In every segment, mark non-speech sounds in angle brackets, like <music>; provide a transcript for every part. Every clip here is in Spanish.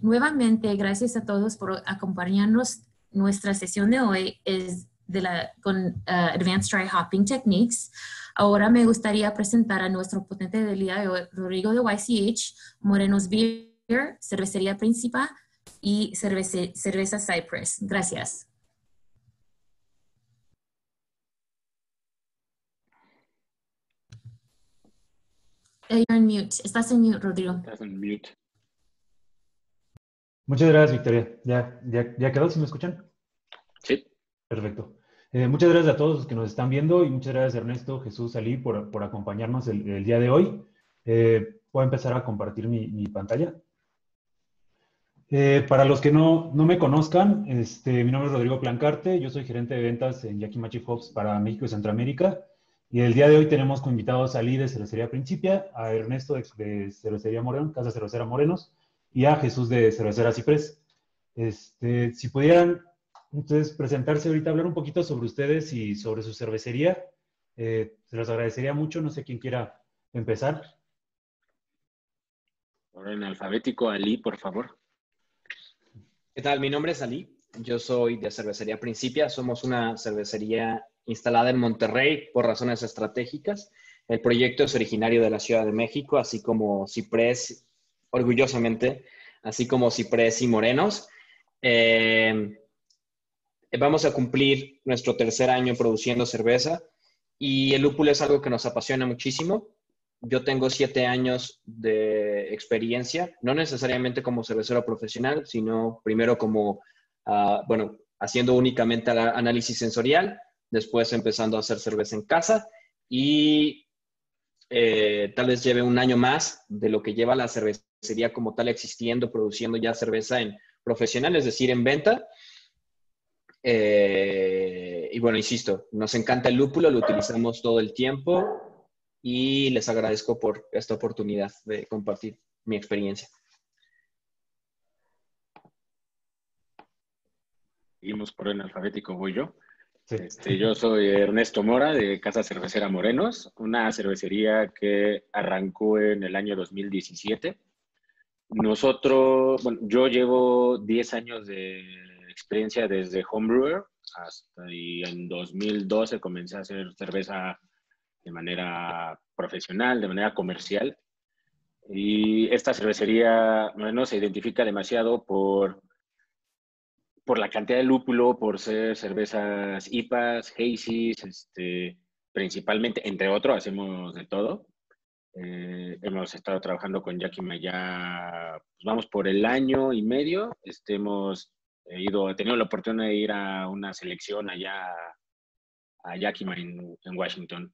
nuevamente, gracias a todos por acompañarnos. Nuestra sesión de hoy es de la, con uh, Advanced Dry Hopping Techniques. Ahora me gustaría presentar a nuestro potente del día de hoy, Rodrigo de YCH, Morenos Beer, Cervecería Principal y Cerveza Cypress. Gracias. You're mute. Estás en mute, Rodrigo. Estás en mute. Muchas gracias, Victoria. ¿Ya, ya, ya quedó? ¿Si me escuchan? Sí. Perfecto. Eh, muchas gracias a todos los que nos están viendo y muchas gracias Ernesto, Jesús, Ali por, por acompañarnos el, día de hoy. Eh, voy a empezar a compartir mi, mi pantalla. Eh, para los que no, no me conozcan, este, mi nombre es Rodrigo Plancarte, yo soy gerente de ventas en Yakimachi Fox para México y Centroamérica. Y el día de hoy tenemos como invitados a Ali de Cervecería Principia, a Ernesto de, Cervecería Moreno, Casa Cervecera Morenos, y a Jesús de Cervecera Ciprés. Este, si pudieran ustedes presentarse ahorita, hablar un poquito sobre ustedes y sobre su cervecería, eh, se los agradecería mucho. No sé quién quiera empezar. en alfabético, Ali, por favor. ¿Qué tal? Mi nombre es Ali. Yo soy de Cervecería Principia. Somos una cervecería instalada en Monterrey por razones estratégicas. El proyecto es originario de la Ciudad de México, así como Ciprés, orgullosamente, así como Ciprés y Morenos. Eh, vamos a cumplir nuestro tercer año produciendo cerveza y el lúpulo es algo que nos apasiona muchísimo. Yo tengo siete años de experiencia, no necesariamente como cervecero profesional, sino primero como, ah, bueno, haciendo únicamente análisis sensorial, después empezando a hacer cerveza en casa y eh, tal vez lleve un año más de lo que lleva la cervecería como tal existiendo, produciendo ya cerveza en profesional, es decir, en venta. Eh, y bueno, insisto, nos encanta el lúpulo, lo utilizamos todo el tiempo y les agradezco por esta oportunidad de compartir mi experiencia. Seguimos por el alfabético, voy yo. Este, yo soy Ernesto Mora de Casa Cervecera Morenos, una cervecería que arrancó en el año 2017. Nosotros, bueno, yo llevo 10 años de experiencia desde homebrewer y en 2012 comencé a hacer cerveza de manera profesional, de manera comercial. Y esta cervecería, bueno, se identifica demasiado por por la cantidad de lúpulo, por ser cervezas IPAs, hazies, este, principalmente, entre otros, hacemos de todo. Eh, hemos estado trabajando con Yakima ya, pues vamos por el año y medio. Este, hemos ido, he tenido la oportunidad de ir a una selección allá a Yakima en, en Washington.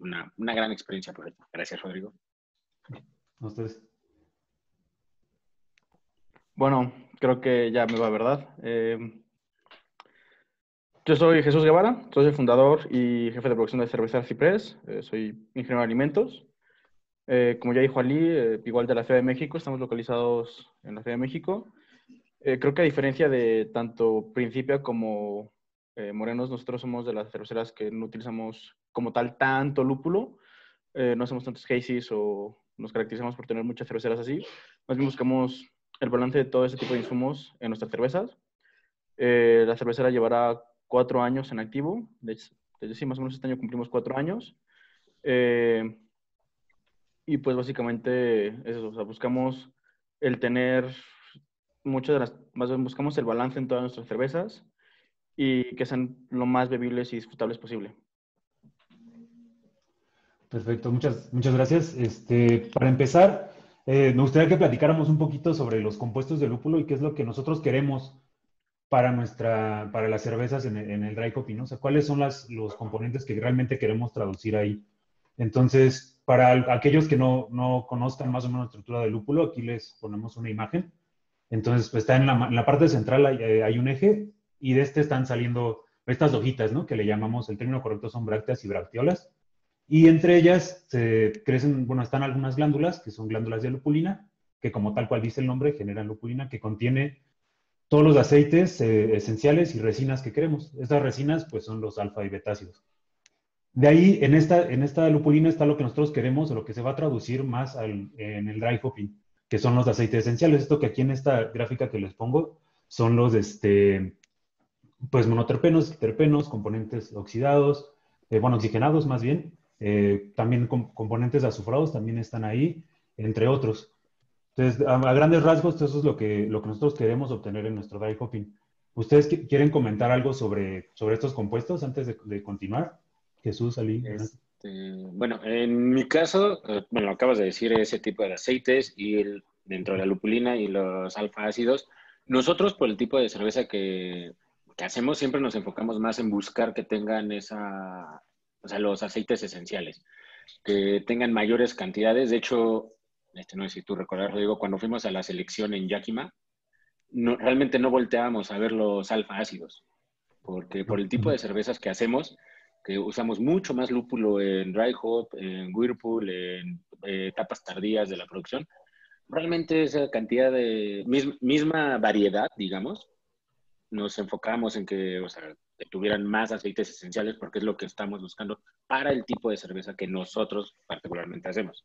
Una, una, gran experiencia por Gracias, Rodrigo. A ustedes. Bueno, creo que ya me va, ¿verdad? Eh, yo soy Jesús Guevara, soy el fundador y jefe de producción de cerveza Ciprés, eh, soy ingeniero de alimentos. Eh, como ya dijo Ali, igual de la Ciudad de México, estamos localizados en la Ciudad de México. creo que a diferencia de tanto Principia como Morenos, nosotros somos de las cerveceras que no utilizamos como tal tanto lúpulo, no hacemos tantos hazies o nos caracterizamos por tener muchas cerveceras así. Más bien buscamos el balance de todo ese tipo de insumos en nuestras cervezas. Eh, la cervecera llevará cuatro años en activo. De hecho, sí, más o menos este año cumplimos cuatro años. Eh, y pues básicamente eso, o sea, buscamos el tener muchas de las, más bien buscamos el balance en todas nuestras cervezas y que sean lo más bebibles y disfrutables posible. Perfecto, muchas, muchas gracias. Este, para empezar, eh, me gustaría que platicáramos un poquito sobre los compuestos de lúpulo y qué es lo que nosotros queremos para, nuestra, para las cervezas en el, dry copy, ¿no? O sea, cuáles son las, los componentes que realmente queremos traducir ahí. Entonces, para aquellos que no, no conozcan más o menos la estructura del lúpulo, aquí les ponemos una imagen. Entonces, pues está en la, en la parte central hay, eh, hay, un eje y de este están saliendo estas hojitas, ¿no? Que le llamamos, el término correcto son brácteas y bracteolas. Y entre ellas se crecen, bueno, están algunas glándulas, que son glándulas de lupulina, que como tal cual dice el nombre, generan lupulina, que contiene todos los aceites eh, esenciales y resinas que queremos. Estas resinas, pues, son los alfa y betácidos. De ahí, en esta, en esta lupulina está lo que nosotros queremos, lo que se va a traducir más en el dry hopping, que son los aceites esenciales. Esto que aquí en esta gráfica que les pongo son los, este, pues, monoterpenos, terpenos, componentes oxidados, eh, bueno, oxigenados más bien, eh, también componentes azufrados también están ahí, entre otros. Entonces, a, grandes rasgos, eso es lo que, lo que nosotros queremos obtener en nuestro dry hopping. ¿Ustedes quieren comentar algo sobre, sobre estos compuestos antes de, continuar? Jesús, Ali. Este, bueno, en mi caso, eh, bueno, acabas de decir ese tipo de aceites y dentro de la lupulina y los alfa ácidos. Nosotros, por el tipo de cerveza que, que hacemos, siempre nos enfocamos más en buscar que tengan esa, o sea, los aceites esenciales, que tengan mayores cantidades. De hecho, este, no sé si tú recuerdas, digo, cuando fuimos a la selección en Yakima, no, realmente no volteábamos a ver los alfa ácidos, porque por el tipo de cervezas que hacemos, que usamos mucho más lúpulo en dry hop, en whirlpool, en eh, etapas tardías de la producción, realmente esa cantidad de misma variedad, digamos, nos enfocamos en que, o sea, que tuvieran más aceites esenciales porque es lo que estamos buscando para el tipo de cerveza que nosotros particularmente hacemos.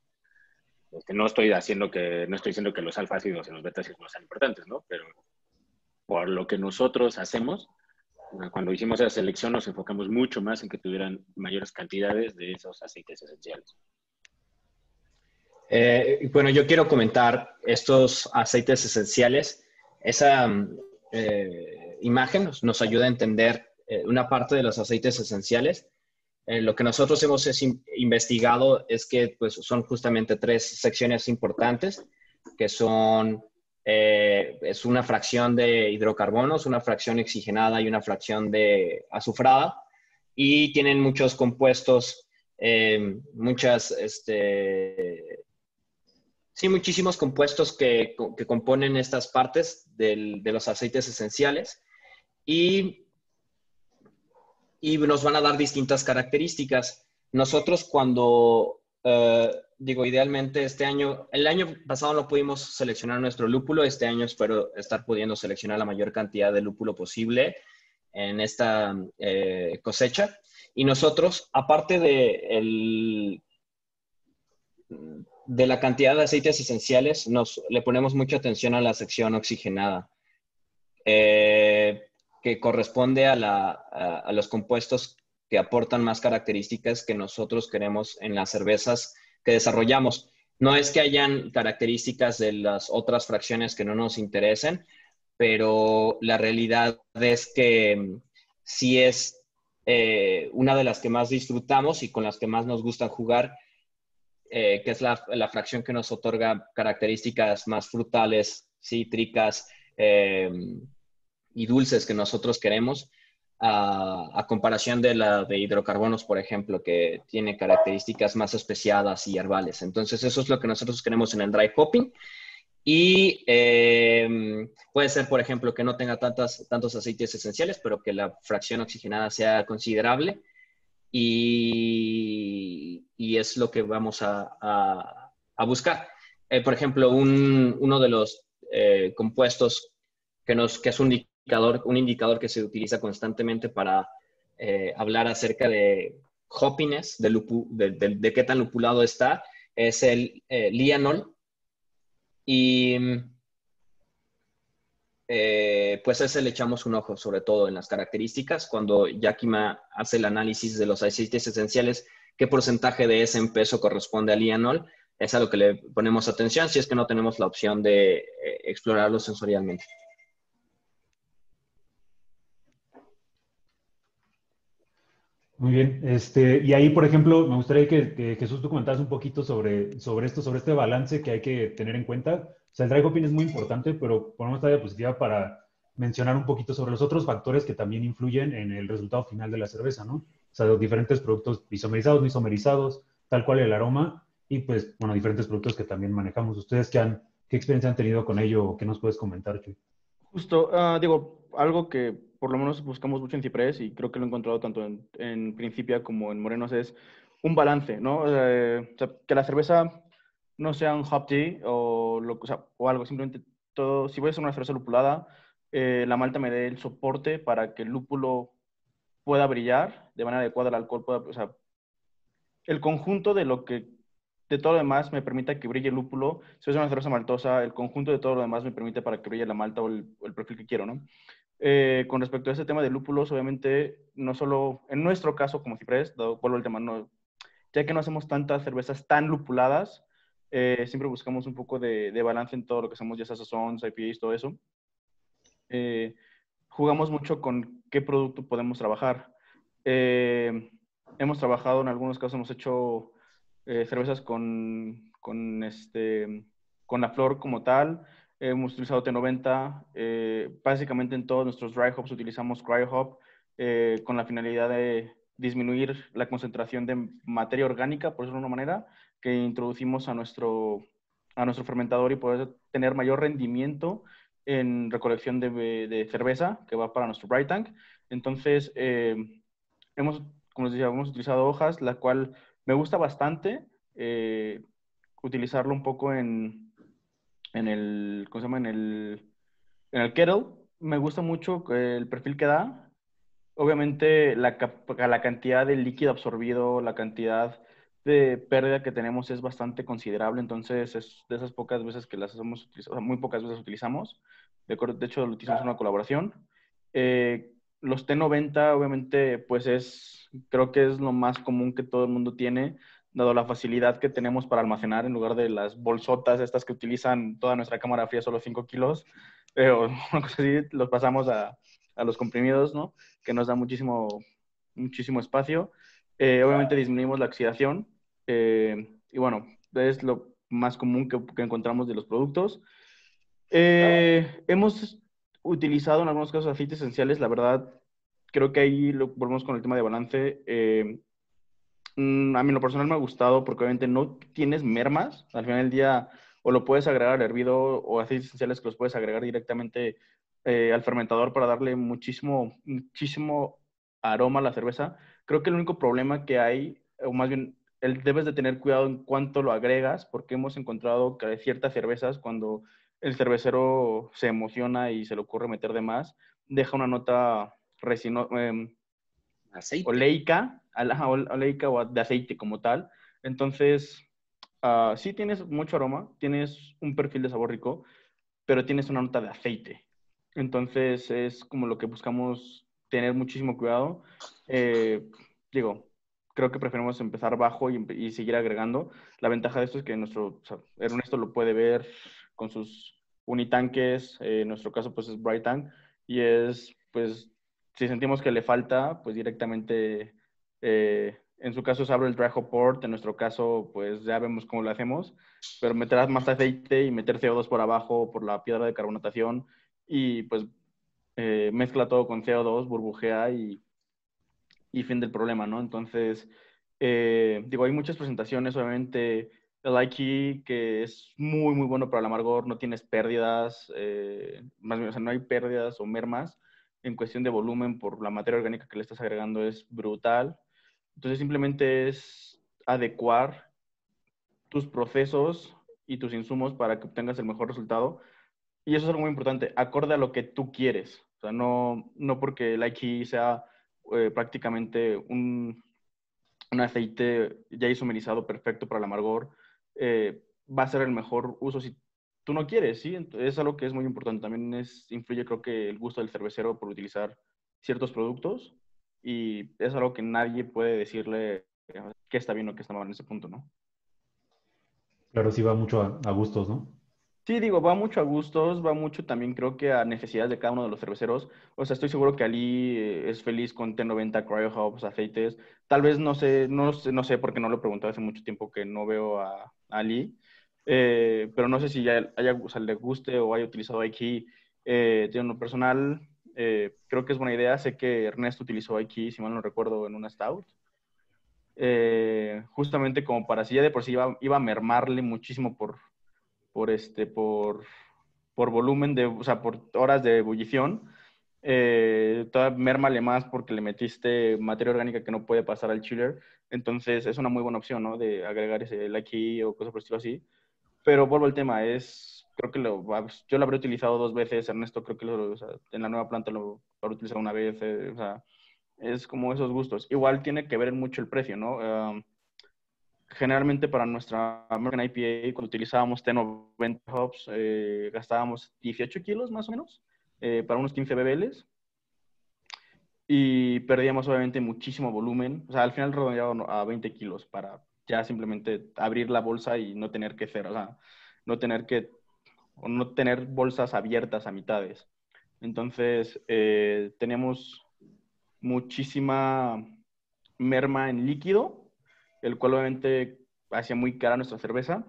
Este, no estoy haciendo que, no estoy diciendo que los alfa ácidos y los beta ácidos no sean importantes, ¿no? Pero por lo que nosotros hacemos, cuando hicimos esa selección nos enfocamos mucho más en que tuvieran mayores cantidades de esos aceites esenciales. Eh, bueno, yo quiero comentar estos aceites esenciales. Esa eh, imagen nos, ayuda a entender eh, una parte de los aceites esenciales. lo que nosotros hemos investigado es que pues, son justamente tres secciones importantes, que son eh, es una fracción de hidrocarbonos, una fracción oxigenada y una fracción de azufrada. Y tienen muchos compuestos, eh, muchas, este, sí, muchísimos compuestos que, componen estas partes de los aceites esenciales. Y, y nos van a dar distintas características. Nosotros cuando eh, digo, idealmente este año, el año pasado no pudimos seleccionar nuestro lúpulo, este año espero estar pudiendo seleccionar la mayor cantidad de lúpulo posible en esta eh, cosecha. Y nosotros, aparte de, de la cantidad de aceites esenciales, nos, le ponemos mucha atención a la sección oxigenada, eh, corresponde a, a los compuestos que aportan más características que nosotros queremos en las cervezas que desarrollamos. No es que hayan características de las otras fracciones que no nos interesen, pero la realidad es que mm, sí es eh, una de las que más disfrutamos y con las que más nos gusta jugar, eh, que es la, fracción que nos otorga características más frutales, cítricas eh, y dulces que nosotros queremos a, comparación de la de hidrocarbonos, por ejemplo, que tiene características más especiadas y herbales. Entonces, eso es lo que nosotros queremos en el dry hopping. Y em, puede ser, por ejemplo, que no tenga tantas, tantos aceites esenciales, pero que la fracción oxigenada sea considerable. Y, y es lo que vamos a, a, buscar. Eh, por ejemplo, un, uno de los eh, compuestos que, nos, que es un un indicador que se utiliza constantemente para eh, hablar acerca de hoppiness, de, qué tan lupulado está, es el eh, lianol. Y eh, pues ese le echamos un ojo, sobre todo en las características. Cuando Yakima hace el análisis de los aceites esenciales, qué porcentaje de ese en peso corresponde al lianol, es a lo que le ponemos atención si es que no tenemos la opción de explorarlo sensorialmente. Muy bien. Este, y ahí, por ejemplo, me gustaría que, Jesús tú comentaras un poquito sobre, sobre esto, sobre este balance que hay que tener en cuenta. O sea, el dry hopping es muy importante, pero ponemos esta diapositiva para mencionar un poquito sobre los otros factores que también influyen en el resultado final de la cerveza, ¿no? O sea, los diferentes productos isomerizados, no isomerizados, tal cual el aroma, y pues, bueno, diferentes productos que también manejamos. ¿Ustedes qué, han, qué experiencia han tenido con ello o qué nos puedes comentar, Chuy? Justo, ah, digo, algo que por lo menos buscamos mucho en Ciprés y creo que lo he encontrado tanto en, en Principia como en Morenos es un balance, ¿no? o sea, que la cerveza no sea un hop tea o, lo, o, sea, o algo, simplemente todo, si voy a hacer una cerveza lupulada, eh, la malta me dé el soporte para que el lúpulo pueda brillar de manera adecuada, el alcohol pueda, o sea, el conjunto de lo que de todo lo demás me permita que brille el lúpulo. Si es una cerveza maltosa, el conjunto de todo lo demás me permite para que brille la malta o el, perfil que quiero, ¿no? Eh, con respecto a ese tema de lúpulos, obviamente, no solo en nuestro caso como Ciprés, vuelvo al tema, no, ya que no hacemos tantas cervezas tan lupuladas, eh, siempre buscamos un poco de, balance en todo lo que hacemos, ya sea sazón, IPAs, todo eso. Eh, jugamos mucho con qué producto podemos trabajar. hemos trabajado, en algunos casos hemos hecho cervezas con, este, con la flor como tal. Hemos utilizado T90. Eh, básicamente en todos nuestros dry hops utilizamos cryo hop eh, con la finalidad de disminuir la concentración de materia orgánica, por decirlo de una manera, que introducimos a nuestro, a nuestro fermentador y poder tener mayor rendimiento en recolección de, de cerveza que va para nuestro bright tank. Entonces, hemos, como les decía, hemos utilizado hojas, la cual me gusta bastante eh, utilizarlo un poco en, en el, ¿cómo se llama? En el, en el kettle. Me gusta mucho el perfil que da. Obviamente la, la cantidad de líquido absorbido, la cantidad de pérdida que tenemos es bastante considerable, entonces es de esas pocas veces que las hemos utilizado, muy pocas veces utilizamos. De, de hecho, lo utilizamos en una colaboración. Eh, los T90, obviamente, pues es, creo que es lo más común que todo el mundo tiene, dado la facilidad que tenemos para almacenar en lugar de las bolsotas estas que utilizan toda nuestra cámara fría, solo 5 kilos, pero <laughs> una cosa así, los pasamos a, a, los comprimidos, ¿no? Que nos da muchísimo, muchísimo espacio. Eh, obviamente disminuimos la oxidación eh, y bueno, es lo más común que, que encontramos de los productos. Eh, hemos utilizado en algunos casos aceites esenciales, la verdad, creo que ahí lo volvemos con el tema de balance. Mm, a mí lo personal me ha gustado porque obviamente no tienes mermas. Al final del día o lo puedes agregar al hervido o aceites esenciales que los puedes agregar directamente eh, al fermentador para darle muchísimo, muchísimo aroma a la cerveza. Creo que el único problema que hay, o más bien, el, debes de tener cuidado en cuánto lo agregas porque hemos encontrado que ciertas cervezas cuando el cervecero se emociona y se le ocurre meter de más, deja una nota resino, em, oleica, oleica o de aceite como tal. Entonces, uh, sí tienes mucho aroma, tienes un perfil de sabor rico, pero tienes una nota de aceite. Entonces, es como lo que buscamos tener muchísimo cuidado. Eh, digo, creo que preferimos empezar bajo y, seguir agregando. La ventaja de esto es que nuestro, Ernesto lo puede ver con sus unitanques, eh, en nuestro caso pues es Bright Tank, y es pues si sentimos que le falta, pues directamente, eh, en su caso se abre el dry port, en nuestro caso pues ya vemos cómo lo hacemos, pero meterás más aceite y meter CO2 por abajo por la piedra de carbonatación y pues eh, mezcla todo con CO2, burbujea y, y fin del problema, ¿no? Entonces, digo, hay muchas presentaciones, obviamente el IKEA, que es muy, muy bueno para el amargor, no tienes pérdidas, eh, más bien, o sea, no hay pérdidas o mermas en cuestión de volumen por la materia orgánica que le estás agregando, es brutal. Entonces, simplemente es adecuar tus procesos y tus insumos para que obtengas el mejor resultado. Y eso es algo muy importante, acorde a lo que tú quieres. O sea, no, no porque el IKEA sea eh, prácticamente un, un aceite ya isomerizado perfecto para el amargor, eh, va a ser el mejor uso si tú no quieres, ¿sí? Entonces, es algo que es muy importante. También es, influye, creo que, el gusto del cervecero por utilizar ciertos productos y es algo que nadie puede decirle qué está bien o qué está mal en ese punto, ¿no? Claro, sí va mucho a, gustos, ¿no? Sí, digo, va mucho a gustos, va mucho también creo que a necesidades de cada uno de los cerveceros. O sea, estoy seguro que Ali eh, es feliz con T90, Cryo Hubs, aceites. Tal vez no sé, no, no sé porque no lo he preguntado hace mucho tiempo que no veo a, Ali, eh, pero no sé si ya haya, o sea, le guste o haya utilizado aquí. Eh, tiene uno personal, eh, creo que es buena idea. Sé que Ernesto utilizó aquí, si mal no recuerdo, en una Stout. justamente como para si ya de por sí iba, iba a mermarle muchísimo por, por, este, por, por volumen, de, o sea, por horas de ebullición. Eh, toda mermale más porque le metiste materia orgánica que no puede pasar al chiller. Entonces es una muy buena opción, ¿no? De agregar ese aquí o cosas por el estilo así. Pero vuelvo al tema, es, creo que lo, yo lo habré utilizado dos veces, Ernesto creo que lo, en la nueva planta lo habré utilizado una vez, eh, o sea, es como esos gustos. Igual tiene que ver mucho el precio, ¿no? generalmente para nuestra American IPA, cuando utilizábamos T90 hops, eh, gastábamos 18 kilos más o menos eh, para unos 15 bbl y perdíamos obviamente muchísimo volumen. O sea, al final redondeaba a 20 kilos para ya simplemente abrir la bolsa y no tener que sea, no tener que, o no tener bolsas abiertas a mitades. Entonces, eh, teníamos muchísima merma en líquido, el cual obviamente hacía muy cara nuestra cerveza.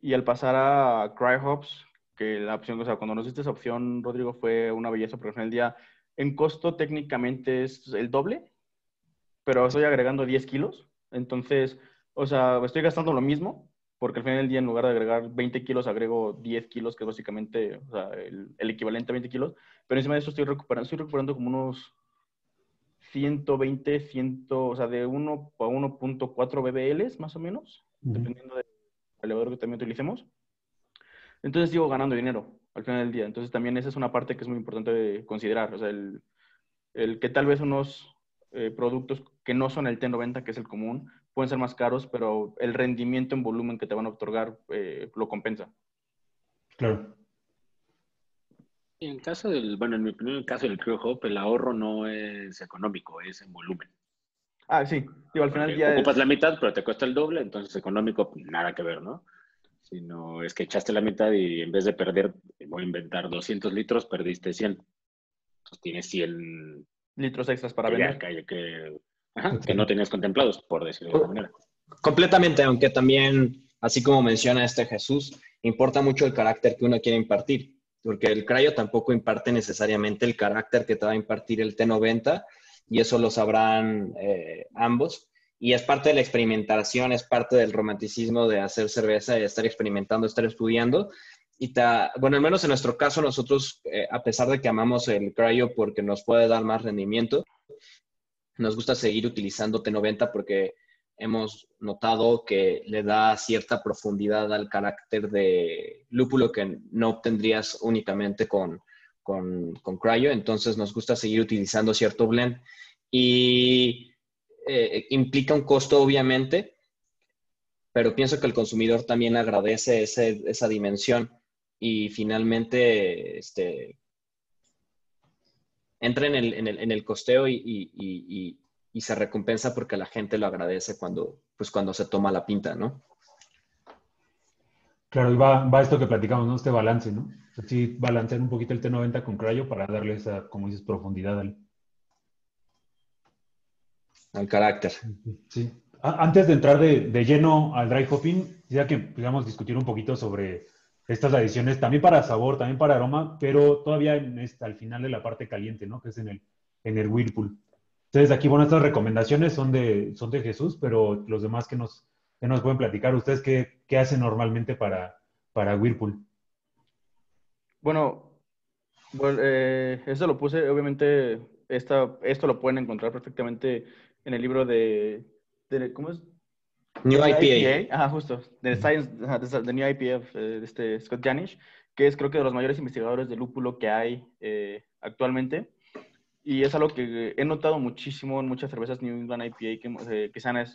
Y al pasar a Cry Hops, que la opción, o sea, cuando nos diste esa opción, Rodrigo, fue una belleza, porque en el día, en costo técnicamente es el doble, pero estoy agregando 10 kilos. Entonces, o sea, estoy gastando lo mismo, porque al final del día, en lugar de agregar 20 kilos, agrego 10 kilos, que es básicamente o sea, el, el, equivalente a 20 kilos. Pero encima de eso estoy recuperando, estoy recuperando como unos 120, 100, o sea, de 1 a 1.4 BBLs más o menos, dependiendo del elevador que también utilicemos. Entonces sigo ganando dinero al final del día. Entonces también esa es una parte que es muy importante de considerar. O sea, el, el que tal vez unos eh, productos que no son el T90, que es el común, pueden ser más caros, pero el rendimiento en volumen que te van a otorgar eh, lo compensa. Claro. En el caso del, bueno, en mi opinión, en el caso del Cryo Hop, el ahorro no es económico, es en volumen. Ah, sí. Digo, al final ya Ocupas la mitad, pero te cuesta el doble, entonces económico, nada que ver, ¿no? Sino es que echaste la mitad y en vez de perder, voy a inventar 200 litros, perdiste 100. Entonces tienes 100 litros extras para vender. Que, que, que no tenías contemplados, por decirlo de alguna manera. Completamente, aunque también, así como menciona este Jesús, importa mucho el carácter que uno quiere impartir porque el cryo tampoco imparte necesariamente el carácter que te va a impartir el T90 y eso lo sabrán eh, ambos. Y es parte de la experimentación, es parte del romanticismo de hacer cerveza y estar experimentando, estar estudiando. Y bueno, al menos en nuestro caso, nosotros, eh, a pesar de que amamos el cryo porque nos puede dar más rendimiento, nos gusta seguir utilizando T90 porque hemos notado que le da cierta profundidad al carácter de lúpulo que no obtendrías únicamente con, con, cryo, entonces nos gusta seguir utilizando cierto blend. Y eh, implica un costo obviamente, pero pienso que el consumidor también agradece esa dimensión. Y finalmente este, entra en el, en el, costeo y, y se recompensa porque la gente lo agradece cuando, pues cuando se toma la pinta, ¿no? Claro, y va, va esto que platicamos, ¿no? Este balance, ¿no? Sí, balancear un poquito el T90 con Cryo para darle esa, como dices, profundidad al... Al carácter. Sí. Antes de entrar de, de lleno al dry hopping, ya que podamos discutir un poquito sobre estas adiciones, también para sabor, también para aroma, pero todavía en esta, al final de la parte caliente, ¿no? Que es en el, en el Whirlpool. Entonces, aquí, bueno, estas recomendaciones son de, son de Jesús, pero los demás que nos, que nos pueden platicar, ¿ustedes qué, qué hacen normalmente para, para Whirlpool? Bueno, bueno eh, eso lo puse, obviamente, esta, esto lo pueden encontrar perfectamente en el libro de, de ¿cómo es? New IPA. Ajá, justo. De Science, de New IPA, eh, de este Scott Janish, que es creo que de los mayores investigadores de lúpulo que hay eh, actualmente. Y es algo que he notado muchísimo en muchas cervezas New England IPA que, eh, que, se, han,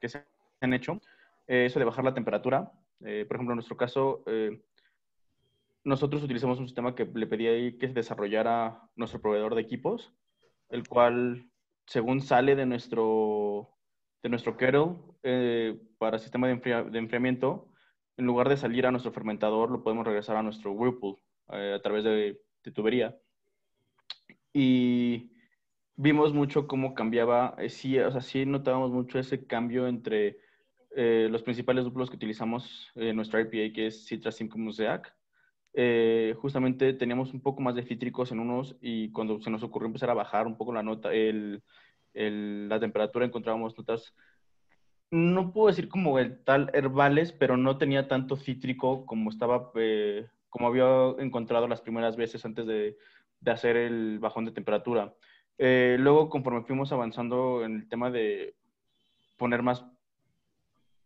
que, se han hecho. Eh, eso de bajar la temperatura. Eh, por ejemplo, en nuestro caso, nosotros utilizamos un sistema que le pedí ahí que desarrollara nuestro proveedor de equipos, el cual, según sale de nuestro, de nuestro kettle para sistema de, de, enfriamiento, en lugar de salir a nuestro fermentador, lo podemos regresar a nuestro whirlpool a través de, de tubería y vimos mucho cómo cambiaba, eh, sí, o sea, sí notábamos mucho ese cambio entre eh, los principales lúpulos que utilizamos en nuestra IPA, que es Citra 5 Mosaic. Eh, justamente teníamos un poco más de cítricos en unos y cuando se nos ocurrió empezar a bajar un poco la nota, el, el, la temperatura, encontrábamos notas, no puedo decir como el tal herbales, pero no tenía tanto cítrico como estaba, como había encontrado las primeras veces antes de, de hacer el bajón de temperatura. Eh, luego, conforme fuimos avanzando en el tema de poner más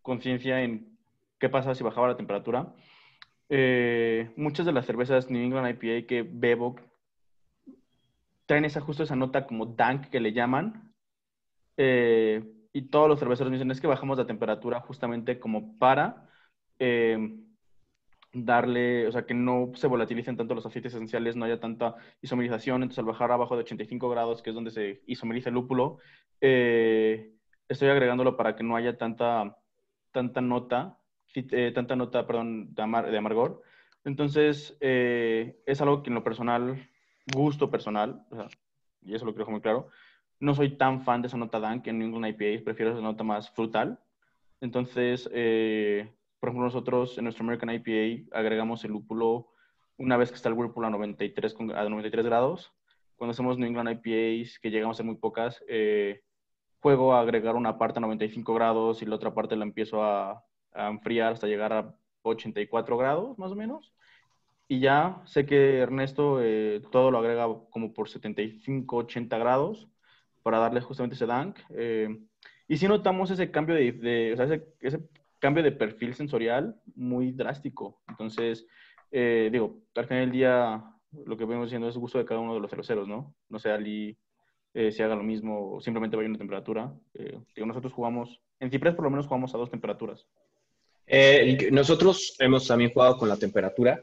conciencia en qué pasa si bajaba la temperatura, eh, muchas de las cervezas New England IPA que bebo traen esa, justo esa nota como dank que le llaman, eh, y todos los cerveceros me dicen, es que bajamos la temperatura justamente como para eh, darle, o sea, que no se volatilicen tanto los aceites esenciales, no haya tanta isomerización, entonces al bajar abajo de 85 grados, que es donde se isomeriza el lúpulo, eh, estoy agregándolo para que no haya tanta, tanta nota, eh, tanta nota, perdón, de, amargor. Entonces, es algo que en lo personal, gusto personal, y eso lo quiero muy claro, no soy tan fan de esa nota dank en ninguna IPA, prefiero esa nota más frutal. Entonces, eh, por ejemplo, nosotros en nuestro American IPA agregamos el lúpulo una vez que está el whirlpool a 93, a 93 grados. Cuando hacemos New England IPAs, que llegamos a muy pocas, eh, juego a agregar una parte a 95 grados y la otra parte la empiezo a, enfriar hasta llegar a 84 grados, más o menos. Y ya sé que Ernesto eh, todo lo agrega como por 75, 80 grados para darle justamente ese dank. Eh, y si notamos ese cambio de, o sea, ese, ese, cambio de perfil sensorial muy drástico. Entonces, eh, digo, al final del día, lo que vemos diciendo es gusto de cada uno de los ceros, ¿no? No sé, Ali eh, si haga lo mismo o simplemente vaya una temperatura. Eh, digo, nosotros jugamos, en Ciprés por lo menos jugamos a dos temperaturas. nosotros hemos también jugado con la temperatura.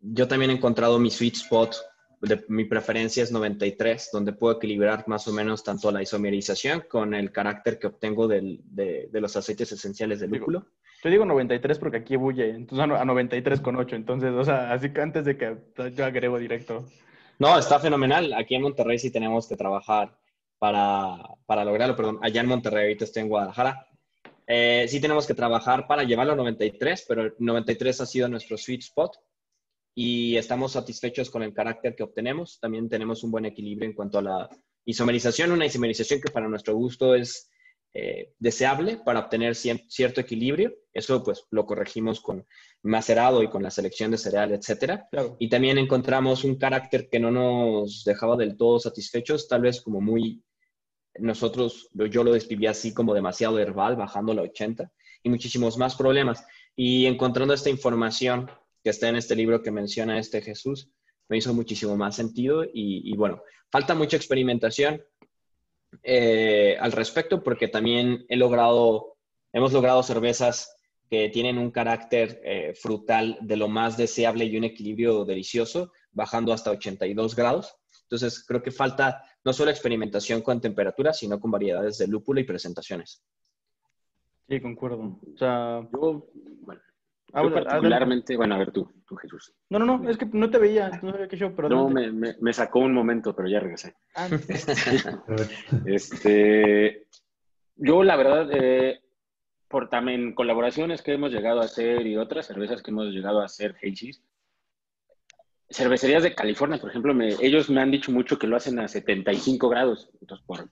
yo también he encontrado mi sweet spot mi preferencia es 93, donde puedo equilibrar más o menos tanto la isomerización con el carácter que obtengo del, de, de, los aceites esenciales del lúpulo. Yo digo 93 porque aquí bulle, entonces a 93 con 8, entonces, o sea, así que antes de que yo agrego directo. No, está fenomenal. Aquí en Monterrey sí tenemos que trabajar para, para lograrlo, perdón, allá en Monterrey, ahorita estoy en Guadalajara. Eh, sí tenemos que trabajar para llevarlo a 93, pero el 93 ha sido nuestro sweet spot y estamos satisfechos con el carácter que obtenemos. También tenemos un buen equilibrio en cuanto a la isomerización, una isomerización que para nuestro gusto es eh, deseable para obtener cierto equilibrio. Eso pues lo corregimos con macerado y con la selección de cereal, etc. Y también encontramos un carácter que no nos dejaba del todo satisfechos, tal vez como muy, nosotros, yo lo describí así como demasiado herbal, bajando a 80 y muchísimos más problemas. Y encontrando esta información que está en este libro que menciona este Jesús, me hizo muchísimo más sentido y, bueno, falta mucha experimentación eh, al respecto porque también he logrado, hemos logrado cervezas que tienen un carácter eh, frutal de lo más deseable y un equilibrio delicioso, bajando hasta 82 grados. Entonces, creo que falta no solo experimentación con temperatura, sino con variedades de lúpulo y presentaciones. Sí, concuerdo. O sea, yo, bueno, Ah, particularmente, bueno, a ver tú, tú Jesús. No, no, no, es que no te veía, no sabía qué show, pero... No, me, me, sacó un momento, pero ya regresé. Ah, <laughs> este, yo la verdad, eh, por también colaboraciones que hemos llegado a hacer y otras cervezas que hemos llegado a hacer, Hazy's, cervecerías de California, por ejemplo, ellos me han dicho mucho que lo hacen a 75 grados. Entonces, por,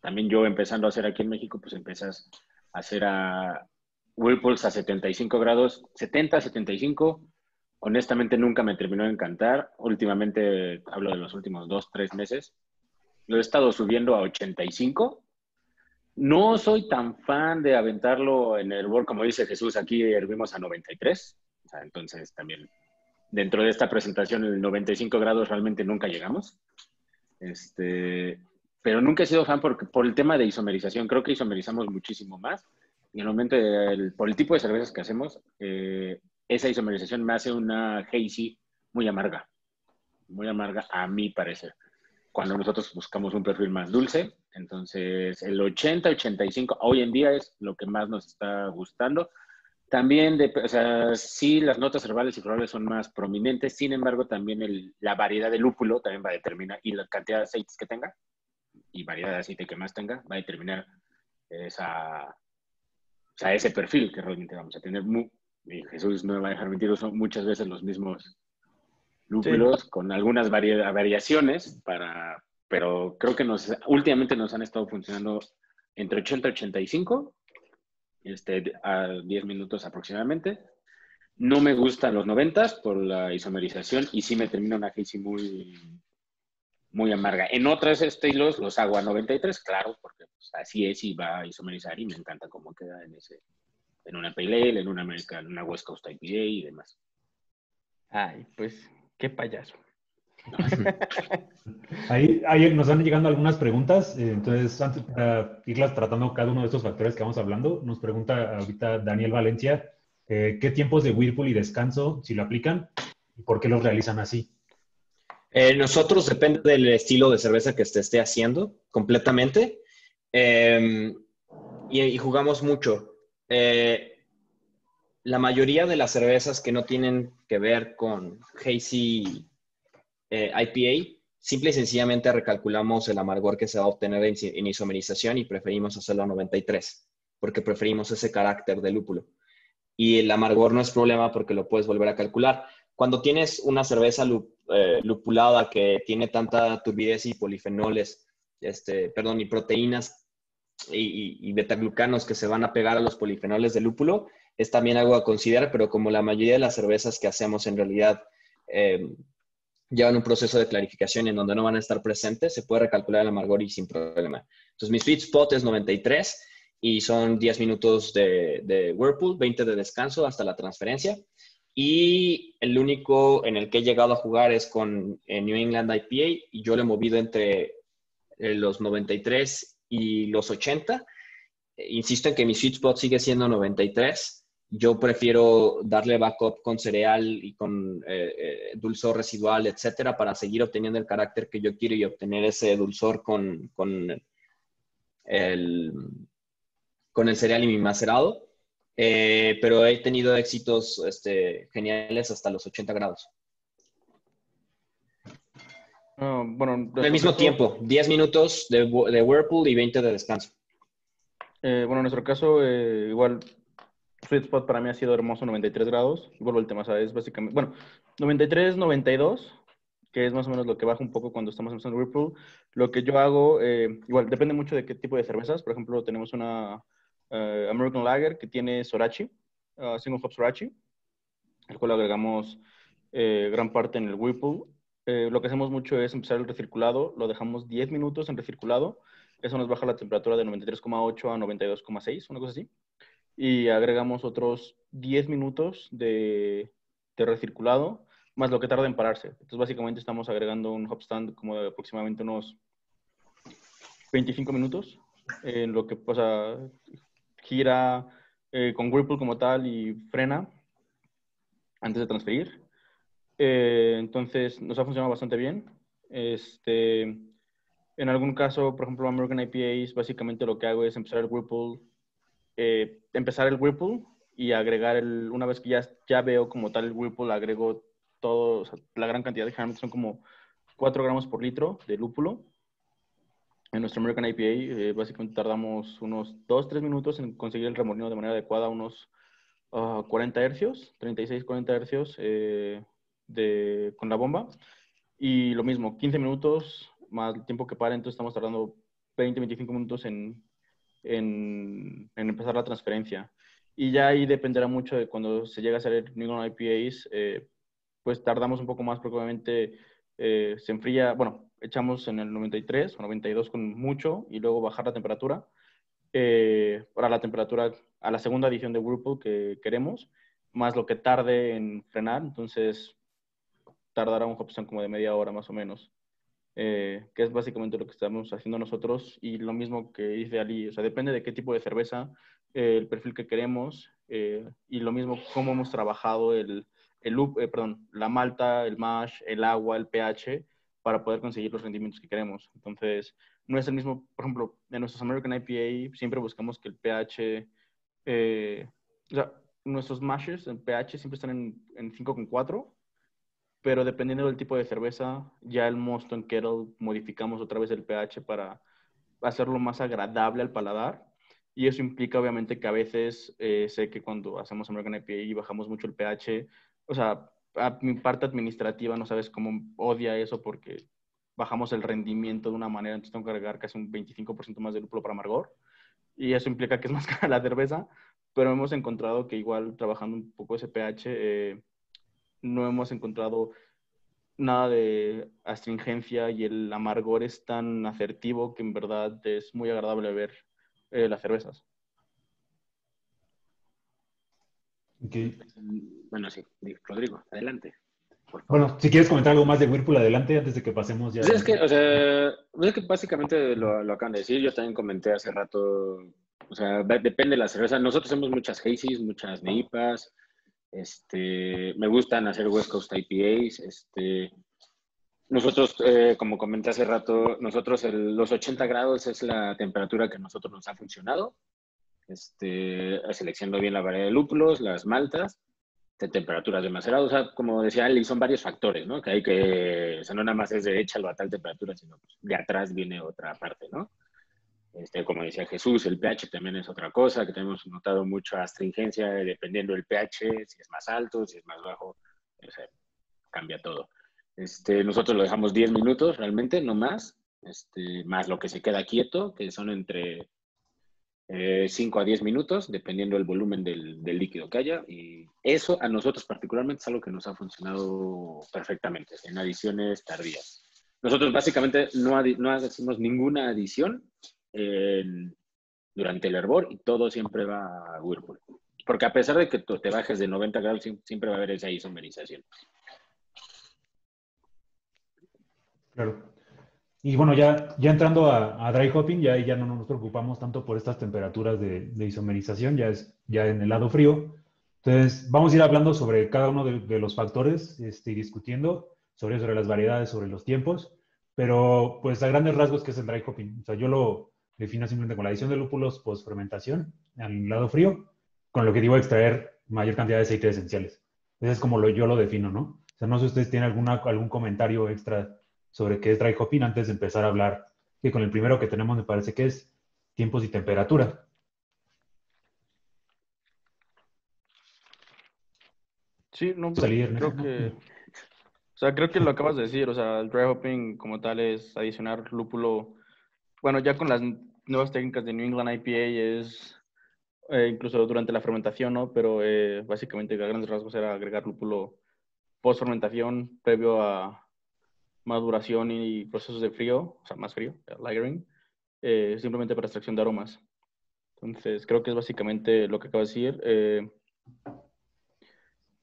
también yo empezando a hacer aquí en México, pues empiezas a hacer a, Whirlpools a 75 grados, 70, 75. Honestamente nunca me terminó de encantar. Últimamente, hablo de los últimos dos, tres meses, lo he estado subiendo a 85. No soy tan fan de aventarlo en el World, como dice Jesús, aquí hervimos a 93. entonces también dentro de esta presentación, el 95 grados realmente nunca llegamos. Este, pero nunca he sido fan por, por el tema de isomerización. Creo que isomerizamos muchísimo más normalmente el, por el tipo de cervezas que hacemos, eh, esa isomerización me hace una hazy muy amarga, muy amarga a mi parecer. Cuando nosotros buscamos un perfil más dulce, entonces el 80-85 hoy en día es lo que más nos está gustando. También, o sea, sí, las notas herbales y florales son más prominentes, sin embargo, también el, la variedad de lúpulo también va a determinar, y la cantidad de aceites que tenga, y variedad de aceite que más tenga, va a determinar esa, o sea, ese perfil que realmente vamos a tener. y Jesús no me va a dejar mentir, son muchas veces los mismos lúpulos con algunas variaciones, para, pero creo que nos, últimamente nos han estado funcionando entre 80 y 85, este, a 10 minutos aproximadamente. No me gustan los 90 por la isomerización y sí me termina una hazy muy, muy amarga. En otros estilos los hago a 93, claro, porque pues, así es y va a isomerizar y me encanta cómo queda en ese, en una Pale Ale, en una American, en una West Coast IPA y demás. Ay, pues, qué payaso. <laughs> ahí, ahí, nos van llegando algunas preguntas, eh, entonces antes para irlas tratando cada uno de estos factores que vamos hablando, nos pregunta ahorita Daniel Valencia, eh, ¿qué tiempos de Whirlpool y descanso, si lo aplican, y por qué los realizan así? Eh, nosotros depende del estilo de cerveza que se esté haciendo completamente em, y, jugamos mucho. la mayoría de las cervezas que no tienen que ver con hazy eh, IPA, simple y sencillamente recalculamos el amargor que se va a obtener en, isomerización y preferimos hacerlo a 93, porque preferimos ese carácter de lúpulo. Y el amargor no es problema porque lo puedes volver a calcular. Cuando tienes una cerveza eh, lupulada que tiene tanta turbidez y polifenoles, este, perdón, y proteínas y, y, betaglucanos que se van a pegar a los polifenoles de lúpulo, es también algo a considerar, pero como la mayoría de las cervezas que hacemos en realidad eh, llevan un proceso de clarificación en donde no van a estar presentes, se puede recalcular el amargor y sin problema. Entonces, mi sweet spot es 93 y son 10 minutos de, de Whirlpool, 20 de descanso hasta la transferencia. Y el único en el que he llegado a jugar es con New England IPA y yo lo he movido entre eh, los 93 y los 80. Insisto en que mi sweet spot sigue siendo 93 yo prefiero darle backup con cereal y con eh, eh, dulzor residual, etcétera, para seguir obteniendo el carácter que yo quiero y obtener ese dulzor con, con, el, con el cereal y mi macerado. Eh, pero he tenido éxitos este, geniales hasta los 80 grados. Ah, bueno, al mismo tiempo, 10 minutos de, de, Whirlpool y 20 de descanso. bueno, en nuestro caso, igual sweet spot para mí ha sido hermoso 93 grados. Vuelvo al tema, ¿sabes? Básicamente, bueno, 93, 92, que es más o menos lo que baja un poco cuando estamos en Whirlpool. Lo que yo hago, eh, igual, depende mucho de qué tipo de cervezas. Por ejemplo, tenemos una eh, American Lager que tiene Sorachi, uh, single hop Sorachi, el cual agregamos eh, gran parte en el Whirlpool. lo que hacemos mucho es empezar el recirculado, lo dejamos 10 minutos en recirculado. Eso nos baja la temperatura de 93,8 a 92,6, una cosa así y agregamos otros 10 minutos de, de, recirculado, más lo que tarda en pararse. Entonces, básicamente estamos agregando un hop stand como de aproximadamente unos 25 minutos, en lo que pasa, gira eh, con Whirlpool como tal y frena antes de transferir. Eh, entonces, nos ha funcionado bastante bien. Este, en algún caso, por ejemplo, American IPAs, básicamente lo que hago es empezar el Whirlpool eh, empezar el Whirlpool y agregar el, una vez que ya, ya veo como tal el Whirlpool, agrego todo, la gran cantidad de generalmente son como 4 gramos por litro de lúpulo. En nuestro American IPA, eh, básicamente tardamos unos 2-3 minutos en conseguir el remolino de manera adecuada, unos 40 ah, hercios, 36-40 hercios eh, de, con la bomba. Y lo mismo, 15 minutos más el tiempo que para, entonces estamos tardando 20-25 minutos en en, empezar la transferencia. Y ya ahí dependerá mucho de cuando se llega a hacer el New IPAs, eh, pues tardamos un poco más porque obviamente eh, se enfría, bueno, echamos en el 93 o 92 con mucho y luego bajar la temperatura eh, para la temperatura a la segunda edición de Whirlpool que queremos, más lo que tarde en frenar, entonces tardará un hopstone como de media hora más o menos. Eh, que es básicamente lo que estamos haciendo nosotros y lo mismo que dice Ali, o sea, depende de qué tipo de cerveza, eh, el perfil que queremos eh, y lo mismo cómo hemos trabajado el, el perdón, la malta, el mash, el agua, el pH para poder conseguir los rendimientos que queremos. Entonces, no es el mismo, por ejemplo, en nuestros American IPA siempre buscamos que el pH, o sea, nuestros mashes en pH siempre están en, en 5,4 pero dependiendo del tipo de cerveza, ya el Moston Kettle modificamos otra vez el pH para hacerlo más agradable al paladar. Y eso implica obviamente que a veces eh, sé que cuando hacemos American IPA y bajamos mucho el pH, o sea, a mi parte administrativa no sabes cómo odia eso porque bajamos el rendimiento de una manera, entonces tengo que agregar casi un 25% más de lúpulo para amargor. Y eso implica que es más <laughs> cara la cerveza, pero hemos encontrado que igual trabajando un poco ese pH, eh, no hemos encontrado nada de astringencia y el amargor es tan asertivo que en verdad es muy agradable ver eh, las cervezas. Bueno, sí, Rodrigo, adelante. Bueno, si quieres comentar algo más de Whirlpool, adelante, antes de que pasemos ya. Pues es que, o sea, pues es que básicamente lo, lo, acaban de decir, yo también comenté hace rato, o sea, depende de la cerveza. Nosotros hacemos muchas Hazy's, muchas Neipas, este, me gustan hacer West Coast IPAs, este, nosotros, eh, como comenté hace rato, nosotros los 80 grados es la temperatura que a nosotros nos ha funcionado, este, seleccionando bien la variedad de lúpulos, las maltas, de temperaturas de macerado. O sea, como decía Ali, son varios factores, ¿no? Que hay que, o sea, no nada más es de échalo a tal temperatura, sino pues, de atrás viene otra parte, ¿no? Este, como decía Jesús, el pH también es otra cosa, que tenemos notado mucha astringencia dependiendo del pH, si es más alto, si es más bajo, o sea, cambia todo. Este, nosotros lo dejamos 10 minutos realmente, no más, este, más lo que se queda quieto, que son entre 5 eh, a 10 minutos, dependiendo del volumen del, líquido que haya. Y eso a nosotros particularmente es algo que nos ha funcionado perfectamente en adiciones tardías. Nosotros básicamente no, no hacemos ninguna adición durante el hervor y todo siempre va a Whirlpool. Porque a pesar de que te bajes de 90 grados, siempre va a haber esa isomerización. Claro. Y bueno, ya, ya entrando a, dry hopping, ya, ya no nos preocupamos tanto por estas temperaturas de, isomerización, ya es ya en el lado frío. Entonces, vamos a ir hablando sobre cada uno de, los factores este, y discutiendo sobre, sobre las variedades, sobre los tiempos, pero pues a grandes rasgos, ¿qué es el dry hopping? O sea, yo lo defino simplemente con la adición de lúpulos post fermentación al lado frío, con lo que digo extraer mayor cantidad de aceites esenciales. Ese es como lo, yo lo defino, ¿no? O sea, no sé si ustedes tienen alguna, algún comentario extra sobre qué es dry hopping antes de empezar a hablar, que con el primero que tenemos me parece que es tiempos y temperatura. Sí, no, creo que, o sea, creo que lo acabas de decir, o sea, el dry hopping como tal es adicionar lúpulo, bueno, ya con las nuevas técnicas de New England IPA es eh, incluso durante la fermentación, ¿no? Pero eh, básicamente a grandes rasgos era agregar lúpulo post fermentación previo a, maduración y procesos de frío, o sea, más frío, lagering, eh, simplemente para extracción de aromas. Entonces, creo que es básicamente lo que acabo de decir. Eh,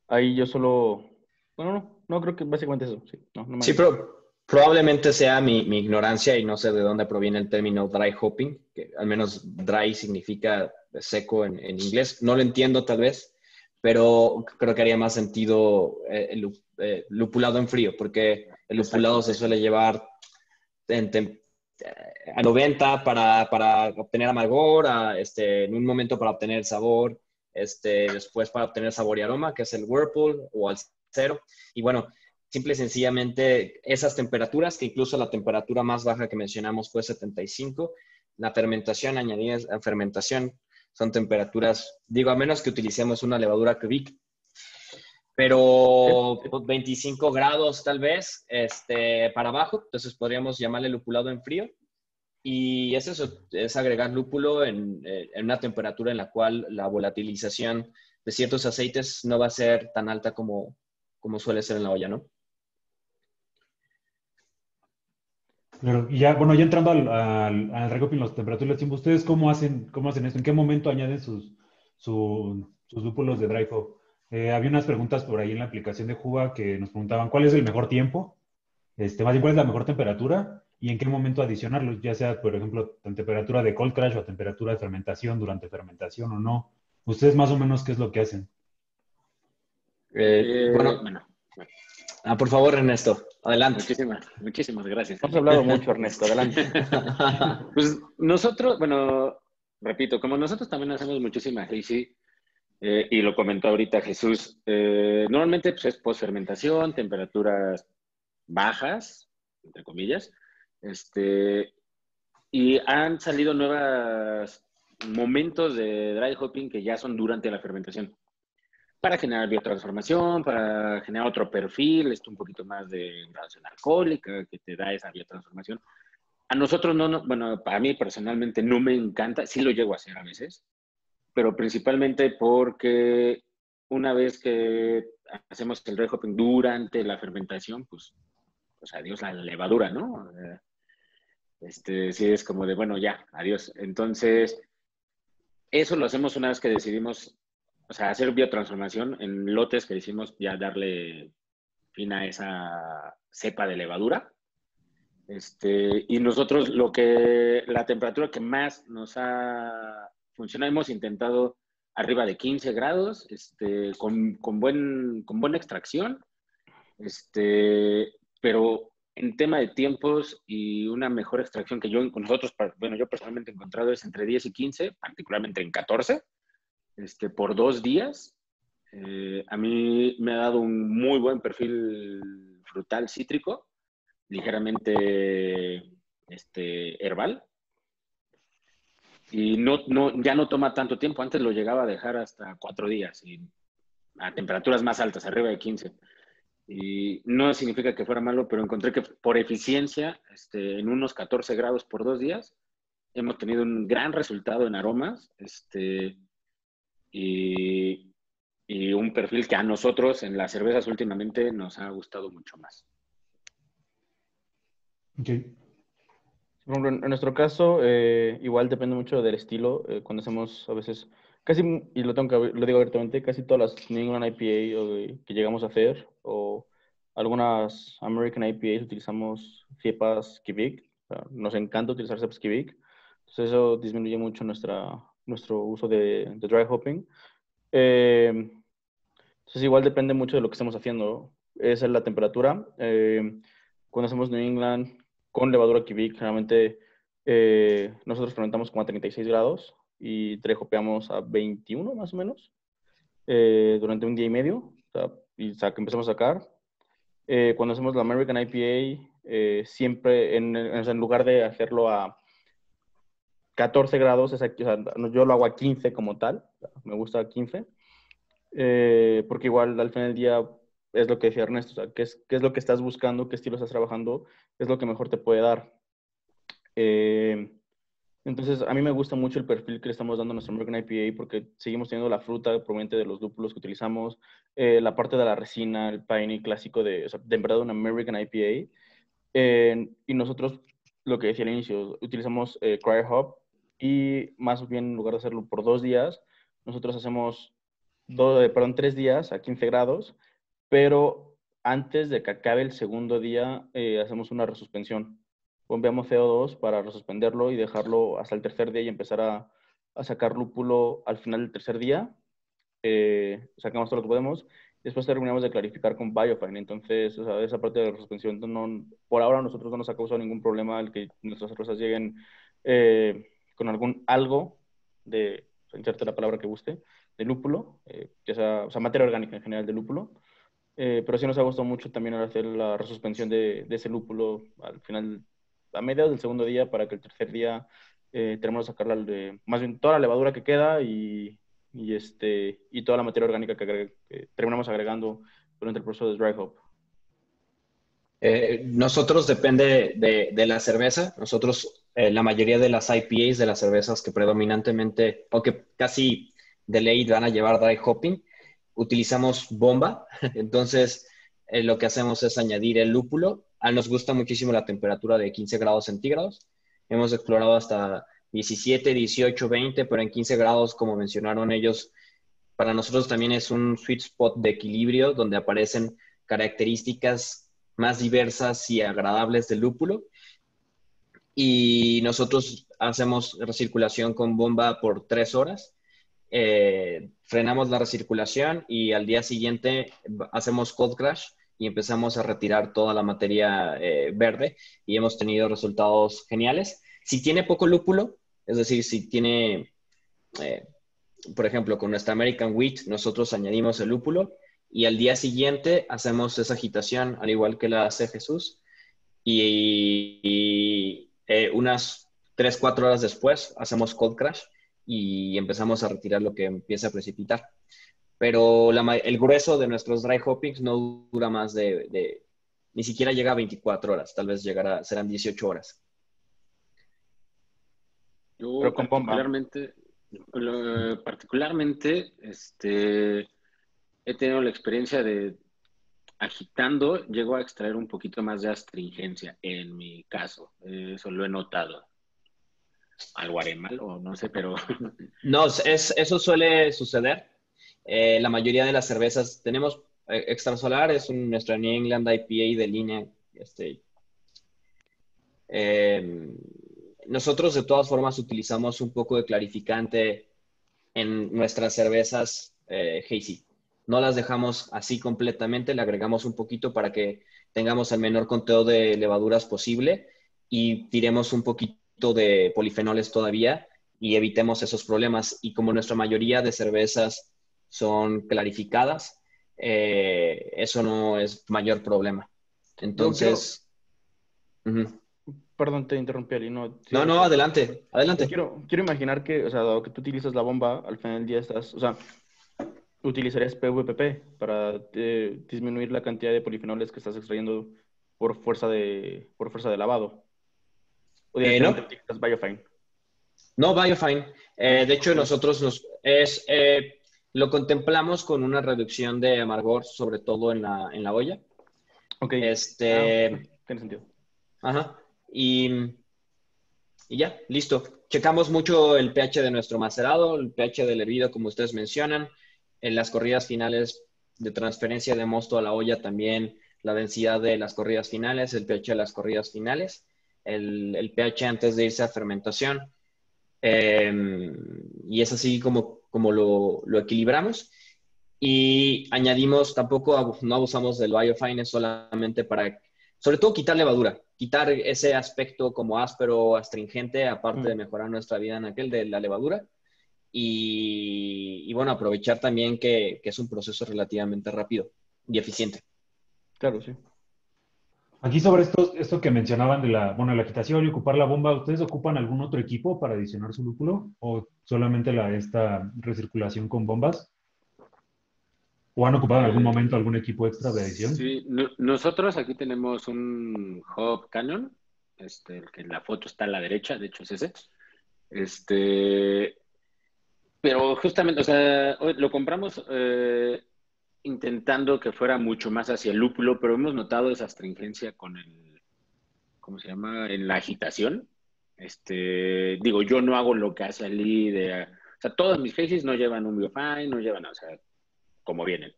ahí yo solo, bueno, no, no creo que básicamente eso, sí. sí, pero probablemente sea mi, mi, ignorancia y no sé de dónde proviene el término dry hopping, que al menos dry significa seco en, en inglés. No lo entiendo tal vez, pero creo que haría más sentido eh, el, eh, lupulado en frío, porque el lupulado se suele llevar a 90 para, para obtener amargor, este, en un momento para obtener sabor, este, después para obtener sabor y aroma, que es el whirlpool o al cero. Y bueno, simple y sencillamente esas temperaturas, que incluso la temperatura más baja que mencionamos fue 75, la fermentación, añadida a fermentación, son temperaturas, digo, a menos que utilicemos una levadura Kveik, pero 25 grados tal vez este, para abajo, entonces podríamos llamarle lupulado en frío. Y es eso, es agregar lúpulo en, eh, en, una temperatura en la cual la volatilización de ciertos aceites no va a ser tan alta como, como suele ser en la olla, ¿no? Pero y ya, bueno, ya entrando al, al, al recopil, los temperaturas, ¿ustedes cómo hacen, cómo hacen esto? ¿En qué momento añaden sus, sus lúpulos de dry hop? Eh, había unas preguntas por ahí en la aplicación de Juba que nos preguntaban cuál es el mejor tiempo, este, más bien cuál es la mejor temperatura y en qué momento adicionarlos, ya sea, por ejemplo, en temperatura de cold crash o temperatura de fermentación, durante fermentación o no. ¿Ustedes más o menos qué es lo que hacen? Eh, bueno, bueno. Ah, por favor, Ernesto, adelante. Muchísimas, muchísimas gracias. Hemos hablado mucho, <laughs> Ernesto, adelante. pues nosotros, bueno, repito, como nosotros también hacemos muchísima sí eh, y lo comentó ahorita Jesús, eh, normalmente pues, es post-fermentación, temperaturas bajas, entre comillas, este, y han salido nuevos momentos de dry hopping que ya son durante la fermentación para generar biotransformación, para generar otro perfil, esto un poquito más de graduación alcohólica que te da esa biotransformación. A nosotros no, no, bueno, para mí personalmente no me encanta, sí lo llego a hacer a veces, pero principalmente porque una vez que hacemos el dry hopping durante la fermentación, pues, pues adiós la levadura, ¿no? Este, sí es como de, bueno, ya, adiós. Entonces, eso lo hacemos una vez que decidimos, o sea, hacer biotransformación en lotes que decimos ya darle fina esa cepa de levadura. Este, y nosotros lo que, la temperatura que más nos ha funcionado, hemos intentado arriba de 15 grados, este, con, con, buen, con buena extracción, este, pero en tema de tiempos y una mejor extracción que yo nosotros, bueno, yo personalmente he encontrado es entre 10 y 15, particularmente en 14, este, por dos días. Eh, a mí me ha dado un muy buen perfil frutal cítrico, ligeramente este, herbal. Y no, no, ya no toma tanto tiempo. Antes lo llegaba a dejar hasta cuatro días y a temperaturas más altas, arriba de 15. Y no significa que fuera malo, pero encontré que por eficiencia, este, en unos 14 grados por dos días, hemos tenido un gran resultado en aromas. Este, y, un perfil que a nosotros en las cervezas últimamente nos ha gustado mucho más. Okay. En nuestro caso, eh, igual depende mucho del estilo. Eh, cuando hacemos a veces, casi, y lo, tengo que, lo digo abiertamente, casi todas las New England IPA que llegamos a hacer, o algunas American IPAs utilizamos cepas Kivik. nos encanta utilizar cepas Kivik. Entonces eso disminuye mucho nuestra, nuestro uso de, dry hopping. Eh, entonces igual depende mucho de lo que estemos haciendo. Esa es la temperatura. Eh, cuando hacemos New England con levadura Kivik, generalmente eh, nosotros fermentamos como a 36 grados y dry hopeamos a 21 más o menos durante un día y medio. y que empezamos a sacar. cuando hacemos la American IPA, siempre en, en lugar de hacerlo a 14 grados, o sea, yo lo hago a 15 como tal, me gusta a 15, eh, porque igual al final del día es lo que decía Ernesto, o sea, ¿qué es, qué es lo que estás buscando, qué estilo estás trabajando, es lo que mejor te puede dar. Eh, entonces, a mí me gusta mucho el perfil que le estamos dando a nuestro American IPA porque seguimos teniendo la fruta proveniente de los lúpulos que utilizamos, eh, la parte de la resina, el piney clásico de, o sea, de verdad un American IPA. y nosotros, lo que decía al inicio, utilizamos Cryer Hub, y más bien en lugar de hacerlo por dos días, nosotros hacemos dos, eh, perdón, tres días a 15 grados, pero antes de que acabe el segundo día eh, hacemos una resuspensión. Bombeamos CO2 para resuspenderlo y dejarlo hasta el tercer día y empezar a, a sacar lúpulo al final del tercer día. Eh, sacamos todo lo que podemos. Después terminamos de clarificar con Biofine. Entonces, esa parte de la resuspensión, no, por ahora nosotros no nos ha causado ningún problema el que nuestras rosas lleguen con algún algo de, inserte la palabra que guste, de lúpulo, eh, ya sea, o sea, materia orgánica en general de lúpulo. Eh, pero sí nos ha gustado mucho también hacer la resuspensión de, de, ese lúpulo al final, a mediados del segundo día, para que el tercer día eh, tenemos sacar de, más bien toda la levadura que queda y, este, y toda la materia orgánica que, terminamos agregando durante el proceso de dry hop. Eh, nosotros depende de, de, la cerveza. Nosotros eh, la mayoría de las IPAs, de las cervezas que predominantemente, o que casi de ley van a llevar dry hopping, utilizamos bomba. <laughs> Entonces, eh, lo que hacemos es añadir el lúpulo. A nos gusta muchísimo la temperatura de 15 grados centígrados. Hemos explorado hasta 17, 18, 20, pero en 15 grados, como mencionaron ellos, para nosotros también es un sweet spot de equilibrio donde aparecen características más diversas y agradables del lúpulo y nosotros hacemos recirculación con bomba por tres horas. Eh, frenamos la recirculación y al día siguiente hacemos cold crash y empezamos a retirar toda la materia eh, verde y hemos tenido resultados geniales. Si tiene poco lúpulo, es decir, si tiene, eh, por ejemplo, con nuestra American Wheat, nosotros añadimos el lúpulo y al día siguiente hacemos esa agitación, al igual que la hace Jesús, y unas 3, 4 horas después hacemos cold crash y empezamos a retirar lo que empieza a precipitar. Pero el grueso de nuestros dry hoppings no dura más de, ni siquiera llega a 24 horas, tal vez llegará, serán 18 horas. Yo particularmente, particularmente este, he tenido la experiencia de agitando, llego a extraer un poquito más de astringencia, en mi caso. Eso lo he notado. Algo haré mal o no sé, pero... <laughs> No, es, eso suele suceder. Eh, la mayoría de las cervezas, tenemos eh, Extrasolar es nuestra New England IPA de línea. Este, em, nosotros de todas formas utilizamos un poco de clarificante en nuestras cervezas eh, hazy. No las dejamos así completamente, le agregamos un poquito para que tengamos el menor conteo de levaduras posible y tiremos un poquito de polifenoles todavía y evitemos esos problemas. Y como nuestra mayoría de cervezas son clarificadas, eh, eso no es mayor problema. Entonces... Perdón, te interrumpí, Ali. No, no, no, adelante, adelante. Quiero, quiero imaginar que, o sea, dado que tú utilizas la bomba, al final del día estás, o sea, utilizarías PVPP para eh, disminuir la cantidad de polifenoles que estás extrayendo por fuerza de, por fuerza de lavado. ¿O eh, no. Biofine? No, Biofine. Eh, de hecho, nosotros nos, es, lo contemplamos con una reducción de amargor, sobre todo en la, en la olla. Ok. Este, ah, Tiene sentido. Ajá. Y, y ya, listo. Checamos mucho el pH de nuestro macerado, el pH del hervido, como ustedes mencionan en las corridas finales de transferencia de mosto a la olla también la densidad de las corridas finales, el pH de las corridas finales, el, pH antes de irse a fermentación. Em, y es así como, como lo, equilibramos. Y añadimos, tampoco no abusamos del biofine, solamente para, sobre todo, quitar levadura, quitar ese aspecto como áspero, astringente, aparte de mm. mejorar nuestra vida en aquel de la levadura y, bueno, aprovechar también que, es un proceso relativamente rápido y eficiente. Claro, sí. Aquí sobre esto, esto que mencionaban de la, bueno, la agitación y ocupar la bomba, ¿ustedes ocupan algún otro equipo para adicionar su lúpulo o solamente la, esta recirculación con bombas? ¿O han ocupado en algún momento algún equipo extra de adición? Sí, nosotros aquí tenemos un Hub Cannon, este, que en la foto está a la derecha, de hecho es ese. Este, pero justamente, o sea, lo compramos eh, intentando que fuera mucho más hacia el lúpulo, pero hemos notado esa astringencia con el, ¿cómo se llama? En la agitación. Este, digo, yo no hago lo que hace Ali de, o sea, todos mis faces no llevan un biofine, no llevan, o sea, como vienen.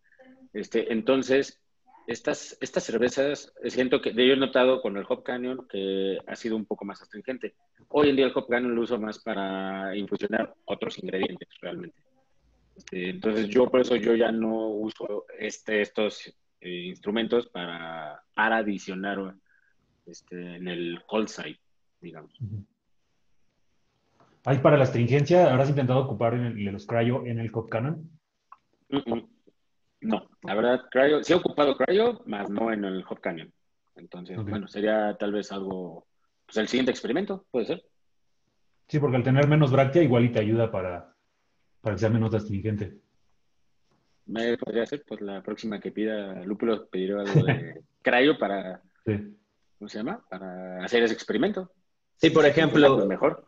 Este, entonces, estas, estas cervezas, siento que yo he notado con el Hop Canyon que ha sido un poco más astringente. Hoy en día el Hop Canyon lo uso más para infusionar otros ingredientes realmente. Este, entonces yo por eso yo ya no uso este, estos eh, instrumentos para, para adicionar este, en el cold side, digamos. ¿Hay para la astringencia? ¿Habrás intentado ocupar los cryo en el Hop Canyon? No, la verdad, cryo, sí he ocupado cryo, más no en el Hot Canyon. Entonces, bueno, sería tal vez algo, pues el siguiente experimento, puede ser. Sí, porque al tener menos bráctea igual y te ayuda para, para que sea menos astringente. Me podría ser, pues la próxima que pida lúpulo pediré algo de <laughs> cryo para, ¿cómo se llama? Para hacer ese experimento. Sí, por ejemplo, mejor.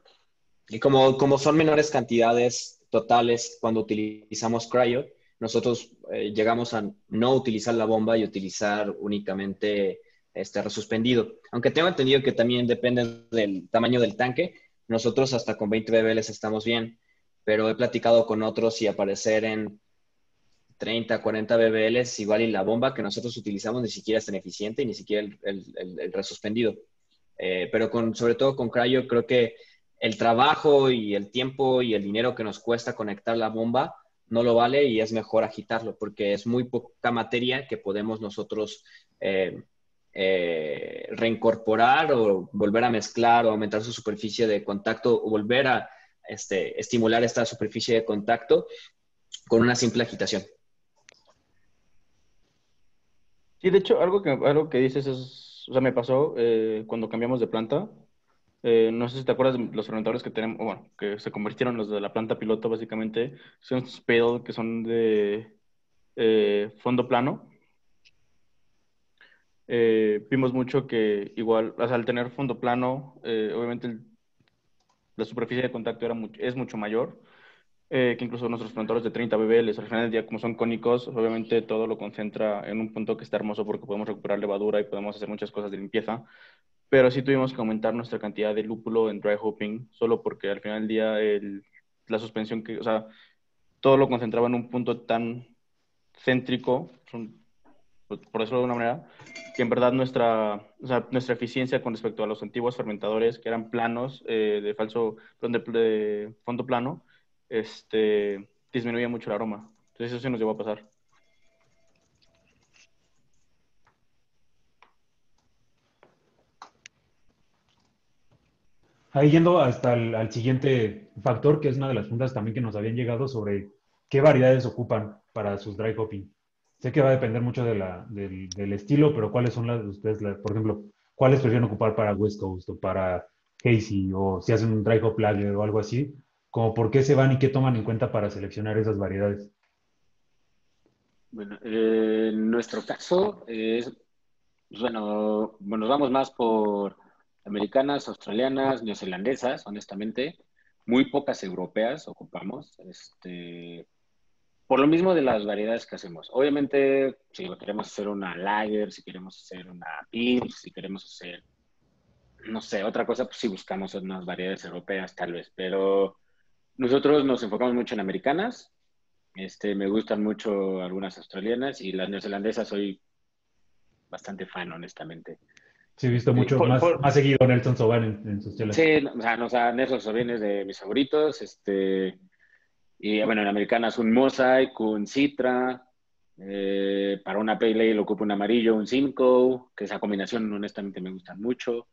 Y como, como son menores cantidades totales cuando utilizamos cryo, nosotros eh, llegamos a no utilizar la bomba y utilizar únicamente este resuspendido. Aunque tengo entendido que también depende del tamaño del tanque, nosotros hasta con 20 bbl estamos bien, pero he platicado con otros y aparecer en 30, 40 bbl igual y la bomba que nosotros utilizamos ni siquiera es tan eficiente y ni siquiera el, resuspendido. Eh, pero con, sobre todo con Cryo creo que el trabajo y el tiempo y el dinero que nos cuesta conectar la bomba no lo vale y es mejor agitarlo porque es muy poca materia que podemos nosotros eh, eh, reincorporar o volver a mezclar o aumentar su superficie de contacto o volver a este, estimular esta superficie de contacto con una simple agitación. Sí, de hecho, algo que, algo que dices es, o sea, me pasó eh, cuando cambiamos de planta. Eh, no sé si te acuerdas de los fermentadores que tenemos, bueno, que se convirtieron los de la planta piloto, básicamente. Son Spade, que son de eh, fondo plano. Eh, vimos mucho que igual, o sea, al tener fondo plano, obviamente la superficie de contacto era es mucho mayor que incluso nuestros fermentadores de 30 bbl. Al final del día, como son cónicos, obviamente todo lo concentra en un punto que está hermoso porque podemos recuperar levadura y podemos hacer muchas cosas de limpieza pero sí tuvimos que aumentar nuestra cantidad de lúpulo en dry hopping, solo porque al final del día la suspensión que, o sea, todo lo concentraba en un punto tan céntrico, por decirlo de alguna manera, que en verdad nuestra, nuestra eficiencia con respecto a los antiguos fermentadores, que eran planos eh, de falso, de, fondo plano, este, disminuía mucho el aroma. Entonces eso sí nos llevó a pasar. Ahí yendo hasta el al siguiente factor, que es una de las preguntas también que nos habían llegado sobre qué variedades ocupan para sus dry hopping. Sé que va a depender mucho de del, estilo, pero ¿cuáles son las ustedes, la, por ejemplo, cuáles prefieren ocupar para West Coast o para Hazy o si hacen un dry hop lager o algo así? Como por qué se van y qué toman en cuenta para seleccionar esas variedades. Bueno, eh, en nuestro caso es, bueno, nos vamos más por americanas, australianas, neozelandesas, honestamente. Muy pocas europeas ocupamos. Este, por lo mismo de las variedades que hacemos. Obviamente, si queremos hacer una lager, si queremos hacer una pils, si queremos hacer, no sé, otra cosa, pues sí buscamos unas variedades europeas tal vez, pero nosotros nos enfocamos mucho en americanas. Este, me gustan mucho algunas australianas y las neozelandesas soy bastante fan, honestamente. Sí, he visto mucho más, más, seguido Nelson Soban en, sus chelas. Sí, o sea, no, o sea, Nelson Soban es de mis favoritos. Este, y bueno, en americanas un Mosaic, un Citra. Eh, para una Pale lo ocupo un amarillo, un Simcoe, que esa combinación honestamente me gusta mucho.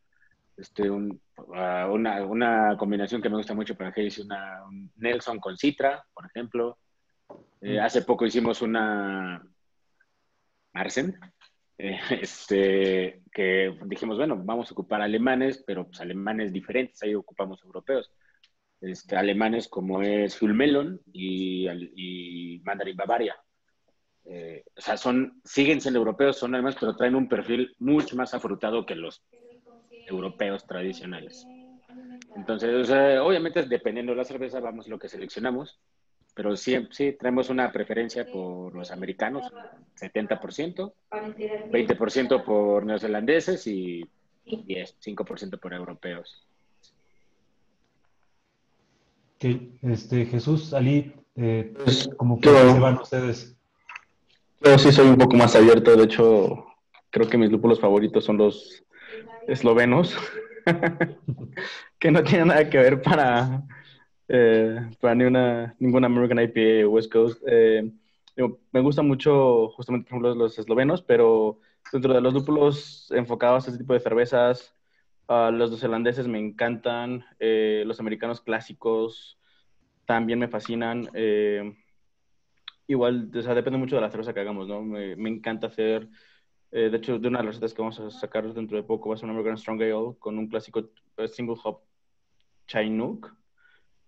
Este, un, uh, una, una, combinación que me gusta mucho para Hayes, una un Nelson con Citra, por ejemplo. Eh, mm. hace poco hicimos una Marsen, <laughs> eh, este, que dijimos, bueno, vamos a ocupar alemanes, pero pues alemanes diferentes, ahí ocupamos europeos. Este, alemanes como es Hulmelon y, y Mandarin Bavaria. Eh, o sea, son, siguen siendo europeos, son alemanes, pero traen un perfil mucho más afrutado que los europeos tradicionales. Entonces, obviamente, dependiendo de la cerveza, vamos lo que seleccionamos pero sí, sí traemos una preferencia por los americanos, 70%, 20% por neozelandeses y 10, 5% por europeos. Okay. Este, Jesús, Ali, eh, pues, ¿cómo se van ustedes? Yo sí soy un poco más abierto, de hecho, creo que mis lúpulos favoritos son los eslovenos, <laughs> que no tienen nada que ver para eh, para ni una, ninguna American IPA o West Coast. Eh, me gusta mucho, justamente, por ejemplo, los eslovenos, pero dentro de los lúpulos enfocados a este tipo de cervezas, uh, los neozelandeses me encantan, eh, los americanos clásicos también me fascinan. Eh, igual, o sea, depende mucho de la cerveza que hagamos, ¿no? Me, me encanta hacer, eh, de hecho, de una de las recetas que vamos a sacar dentro de poco va a ser un American Strong Ale con un clásico single hop Chinook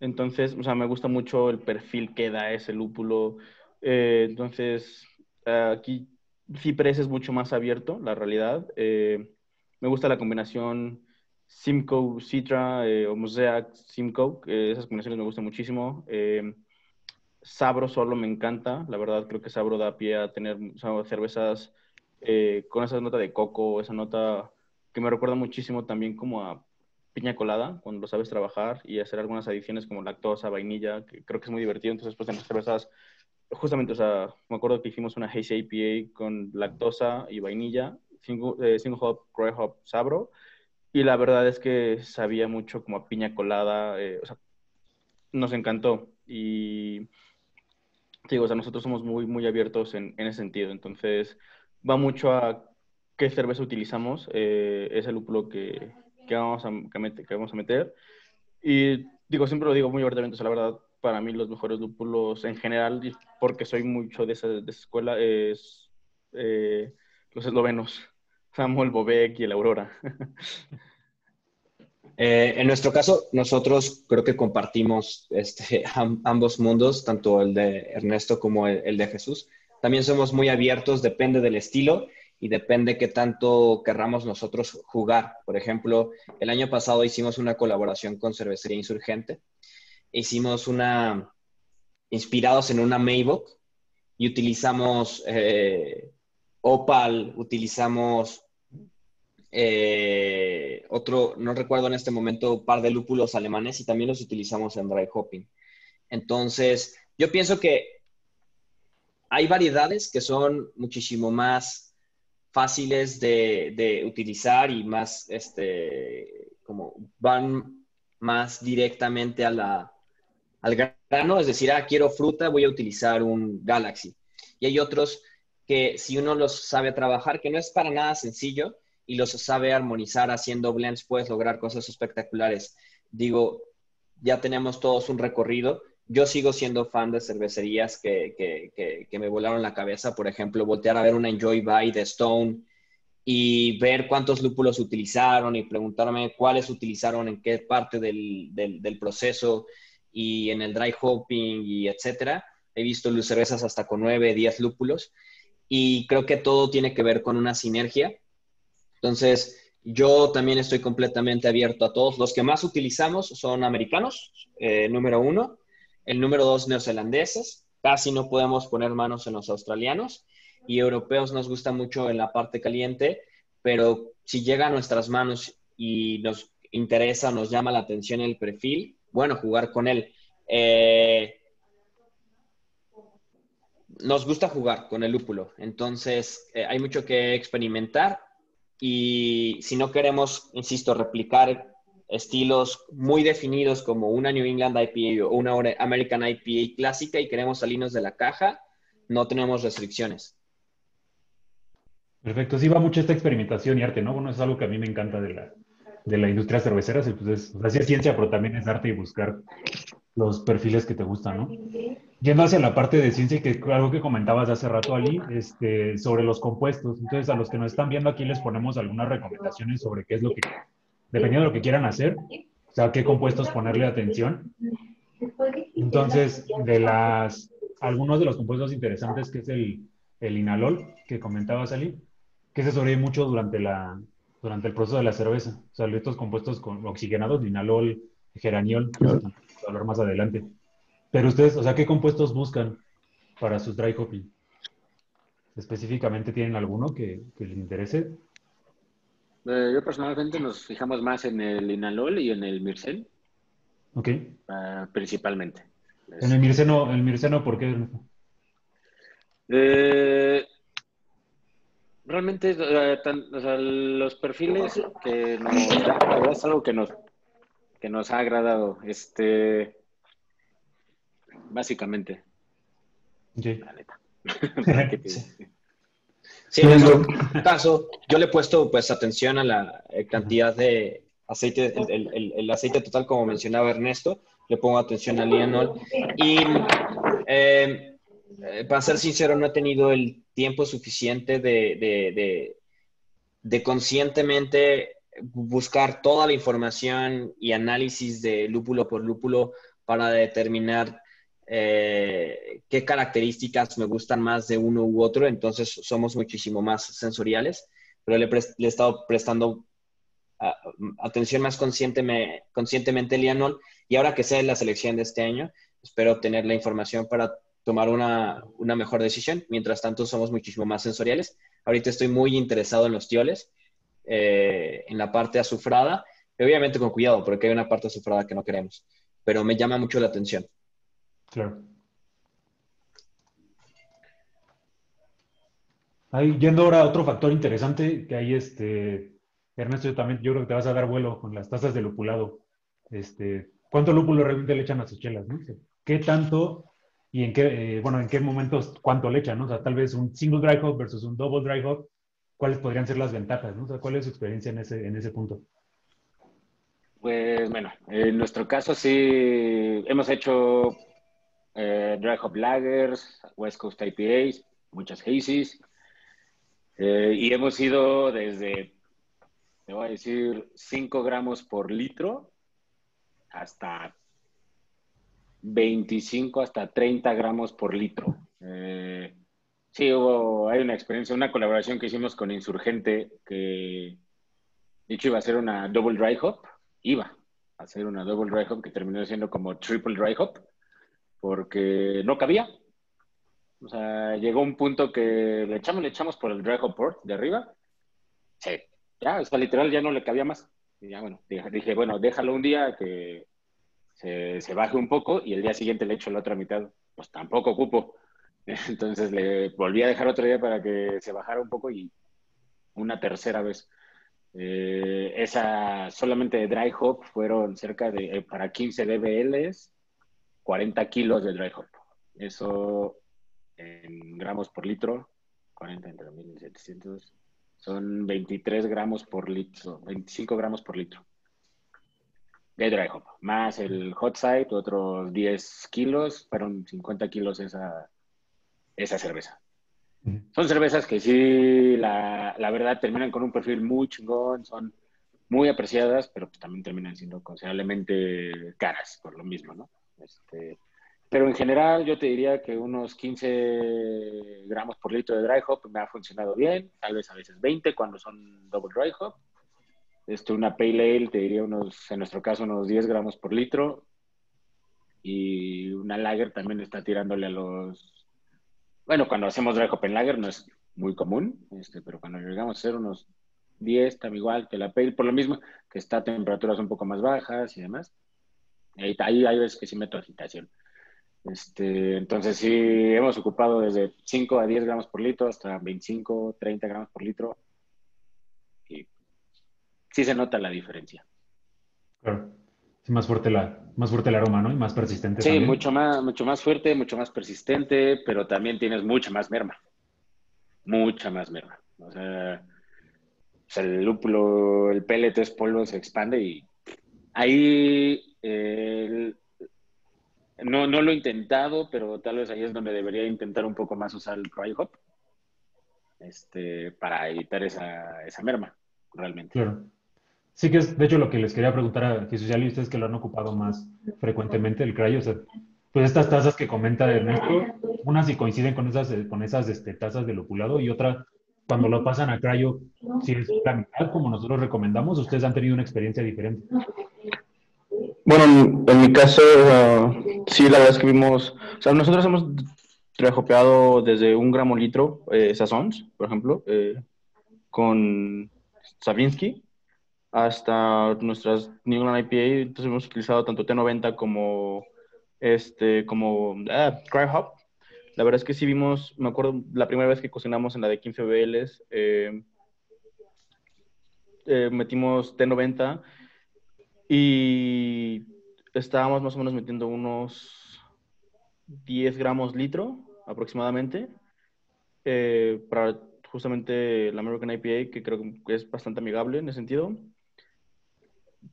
entonces, o sea, me gusta mucho el perfil que da ese lúpulo. Entonces, aquí Cipres es mucho más abierto, la realidad. Me gusta la combinación Simcoe Citra eh, o Mosaic Simcoe, esas combinaciones me gustan muchísimo. Sabro solo me encanta, la verdad creo que Sabro da pie a tener cervezas con esa nota de coco, esa nota que me recuerda muchísimo también como a piña colada, cuando lo sabes trabajar y hacer algunas adiciones como lactosa, vainilla, que creo que es muy divertido. Entonces, pues en las cervezas, justamente, o sea, me acuerdo que hicimos una Hazy IPA con lactosa y vainilla, single, eh, hop, cry hop, sabro, y la verdad es que sabía mucho como a piña colada, eh, o sea, nos encantó. Y digo, o sea, nosotros somos muy, muy abiertos en, en ese sentido. Entonces, va mucho a qué cerveza utilizamos, eh, lúpulo que, que vamos a, que, vamos a meter. Y digo, siempre lo digo muy abiertamente, o sea, la verdad, para mí los mejores lúpulos en general, porque soy mucho de esa, de esa escuela, es eh, los eslovenos, Samuel Bobek y el Aurora. <laughs> Eh, en nuestro caso, nosotros creo que compartimos este, <laughs> ambos mundos, tanto el de Ernesto como el, el de Jesús. También somos muy abiertos, depende del estilo y depende qué tanto querramos nosotros jugar. Por ejemplo, el año pasado hicimos una colaboración con Cervecería Insurgente. Hicimos una, inspirados en una Maybach y utilizamos eh, Opal, utilizamos eh, otro, no recuerdo en este momento, un par de lúpulos alemanes y también los utilizamos en dry hopping. Entonces, yo pienso que hay variedades que son muchísimo más fáciles de, utilizar y más, este, como van más directamente a la, al grano, es decir, ah, quiero fruta, voy a utilizar un Galaxy. Y hay otros que si uno los sabe trabajar, que no es para nada sencillo, y los sabe armonizar haciendo blends, puedes lograr cosas espectaculares. Digo, ya tenemos todos un recorrido. Yo sigo siendo fan de cervecerías que, que, que, me volaron la cabeza. Por ejemplo, voltear a ver una Enjoy By de Stone y ver cuántos lúpulos utilizaron y preguntarme cuáles utilizaron en qué parte del, del, del proceso y en el dry hopping y etcétera. He visto cervezas hasta con 9, 10 lúpulos y creo que todo tiene que ver con una sinergia. Entonces, yo también estoy completamente abierto a todos. Los que más utilizamos son americanos, eh, número uno. El número dos, neozelandeses. Casi no podemos poner manos en los australianos. Y europeos nos gusta mucho en la parte caliente, pero si llega a nuestras manos y nos interesa, nos llama la atención el perfil, bueno, jugar con él. Eh, nos gusta jugar con el lúpulo, entonces eh, hay mucho que experimentar y si no queremos, insisto, replicar estilos muy definidos como una New England IPA o una American IPA clásica y queremos salirnos de la caja, no tenemos restricciones. Perfecto, sí va mucho esta experimentación y arte, ¿no? Bueno, es algo que a mí me encanta de la, de la industria cervecera, pues es, es ciencia, pero también es arte y buscar los perfiles que te gustan, ¿no? Yendo hacia la parte de ciencia, que algo que comentabas hace rato, Ali, este, sobre los compuestos. Entonces, a los que nos están viendo aquí les ponemos algunas recomendaciones sobre qué es lo que, dependiendo de lo que quieran hacer, o sea, qué compuestos ponerle atención. Entonces, de las, algunos de los compuestos interesantes, que es el, el inalol, que comentabas, Ali, que se sobrevive mucho durante, la, durante el proceso de la cerveza. O sea, estos compuestos con oxigenados, inalol, geraniol, que vamos a hablar más adelante. Pero ustedes, o sea, ¿qué compuestos buscan para su dry hopping? ¿Específicamente tienen alguno que, les interese? Eh, yo personalmente nos fijamos más en el Inalol y en el Mircen. Ok. Ah, principalmente. En el Mirceno, el Mirceno, ¿por qué? Eh, realmente, los perfiles que nos es algo que nos, que nos ha agradado. Este, básicamente. Sí. La neta. <laughs> sí. en nuestro caso, yo le he puesto pues atención a la cantidad de aceite, el, aceite total, como mencionaba Ernesto, le pongo atención al lianol. Y eh, eh, para ser sincero, no he tenido el tiempo suficiente de, de, de conscientemente buscar toda la información y análisis de lúpulo por lúpulo para determinar eh, qué características me gustan más de uno u otro, entonces somos muchísimo más sensoriales, pero le, he estado prestando atención más conscientemente, conscientemente Lianol. Y ahora que sea la selección de este año, espero obtener la información para tomar una, una, mejor decisión. Mientras tanto, somos muchísimo más sensoriales. Ahorita estoy muy interesado en los tioles, eh, en la parte azufrada, obviamente con cuidado, porque hay una parte azufrada que no queremos, pero me llama mucho la atención. Claro. Ahí, yendo ahora a otro factor interesante, que ahí, este, Ernesto, yo también, yo creo que te vas a dar vuelo con las tasas de lupulado. Este, ¿Cuánto lúpulo realmente le echan a sus chelas? ¿Qué tanto y en qué, eh, bueno, en qué momentos cuánto le echan? O sea, tal vez un single dry hop versus un double dry hop, ¿cuáles podrían ser las ventajas? ¿no? O sea, ¿cuál es su experiencia en ese, en ese punto? Pues bueno, en nuestro caso sí hemos hecho eh, dry hop lagers, West Coast IPAs, muchas hazies. Eh, y hemos ido desde, te voy a decir, 5 gramos por litro hasta 25 hasta 30 gramos por litro. Eh, sí, hubo, hay una experiencia, una colaboración que hicimos con Insurgente que, de iba a ser una double dry hop, iba a ser una double dry hop que terminó siendo como triple dry hop porque no cabía. O sea, llegó un punto que le echamos, le echamos por el drag port de arriba. Sí, ya, o sea, literal ya no le cabía más. Y ya, bueno, dije, bueno, déjalo un día que se, se, baje un poco y el día siguiente le echo la otra mitad. Pues tampoco ocupo. <laughs> Entonces le volví a dejar otro día para que se bajara un poco y una tercera vez. Eh, esa solamente de dry hop fueron cerca de, eh, para 15 dBLs, 40 kilos de dry hop. Eso en gramos por litro, 40 entre 1700, son 23 gramos por litro, 25 gramos por litro de dry hop, más el hot side, otros 10 kilos, fueron 50 kilos esa, esa cerveza. Son cervezas que sí, la, la, verdad, terminan con un perfil muy chingón, son muy apreciadas, pero pues también terminan siendo considerablemente caras por lo mismo, ¿no? Este, pero en general yo te diría que unos 15 gramos por litro de dry hop me ha funcionado bien, tal vez a veces 20 cuando son double dry hop. Este, una pale ale te diría unos, en nuestro caso, unos 10 gramos por litro. Y una lager también está tirándole a los bueno, cuando hacemos dry hop en lager no es muy común, este, pero cuando llegamos a hacer unos 10, también igual que la pale, por lo mismo, que está a temperaturas un poco más bajas y demás. Ahí, ahí hay veces que sí meto agitación. Este, entonces sí, hemos ocupado desde 5 a 10 gramos por litro hasta 25, 30 gramos por litro. Sí se nota la diferencia. Claro más fuerte, la, más fuerte el aroma, ¿no? Y más persistente. Sí, mucho más, mucho más fuerte, mucho más persistente, pero también tienes mucha más merma. Mucha más merma. O sea, el lúpulo, el pellet es polvo, se expande y ahí no, no lo he intentado, pero tal vez ahí es donde debería intentar un poco más usar el dry hop este, para evitar esa, esa merma, realmente. Claro. Sí que es, de hecho, lo que les quería preguntar a Jesús y ustedes que lo han ocupado más frecuentemente, el cryo, o sea, pues estas tazas que comenta Ernesto, unas sí coinciden con esas, con esas este, tazas de lopulado y otra, cuando lo pasan a cryo, si es la mitad, como nosotros recomendamos, ustedes han tenido una experiencia diferente. Bueno, en, mi caso, uh, sí, la verdad es que vimos, o sea, nosotros hemos trajopeado desde un gramo litro eh, sazons, por ejemplo, eh, con Savinsky, hasta nuestras New England IPA. Entonces hemos utilizado tanto T90 como, este, como ah, Cry Hop. La verdad es que sí vimos, me acuerdo la primera vez que cocinamos en la de 15 BLs, eh, eh, metimos T90 y estábamos más o menos metiendo unos 10 gramos litro aproximadamente eh, para justamente la American IPA, que creo que es bastante amigable en ese sentido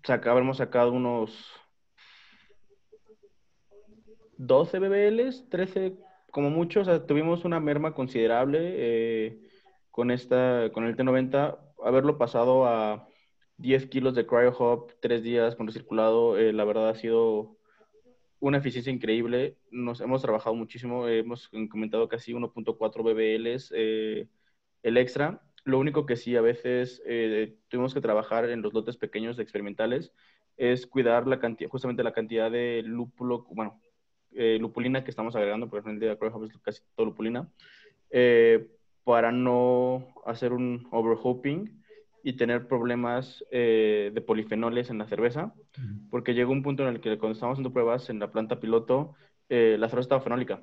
saca, habremos sacado unos 12 BBLs, 13 como mucho, o sea, tuvimos una merma considerable eh, con, esta, con el T90, haberlo pasado a 10 kilos de cryo hop, 3 días con recirculado, eh, la verdad ha sido una eficiencia increíble, nos hemos trabajado muchísimo, hemos comentado casi 1.4 BBLs eh, el extra, lo único que sí a veces eh, tuvimos que trabajar en los lotes pequeños experimentales es cuidar la cantidad, justamente la cantidad de lúpulo, bueno, eh, lupulina que estamos agregando, por ejemplo, el de es casi todo lupulina, eh, para no hacer un overhopping y tener problemas de polifenoles en la cerveza, porque llegó un punto en el que cuando estábamos haciendo pruebas en la planta piloto, la cerveza estaba fenólica.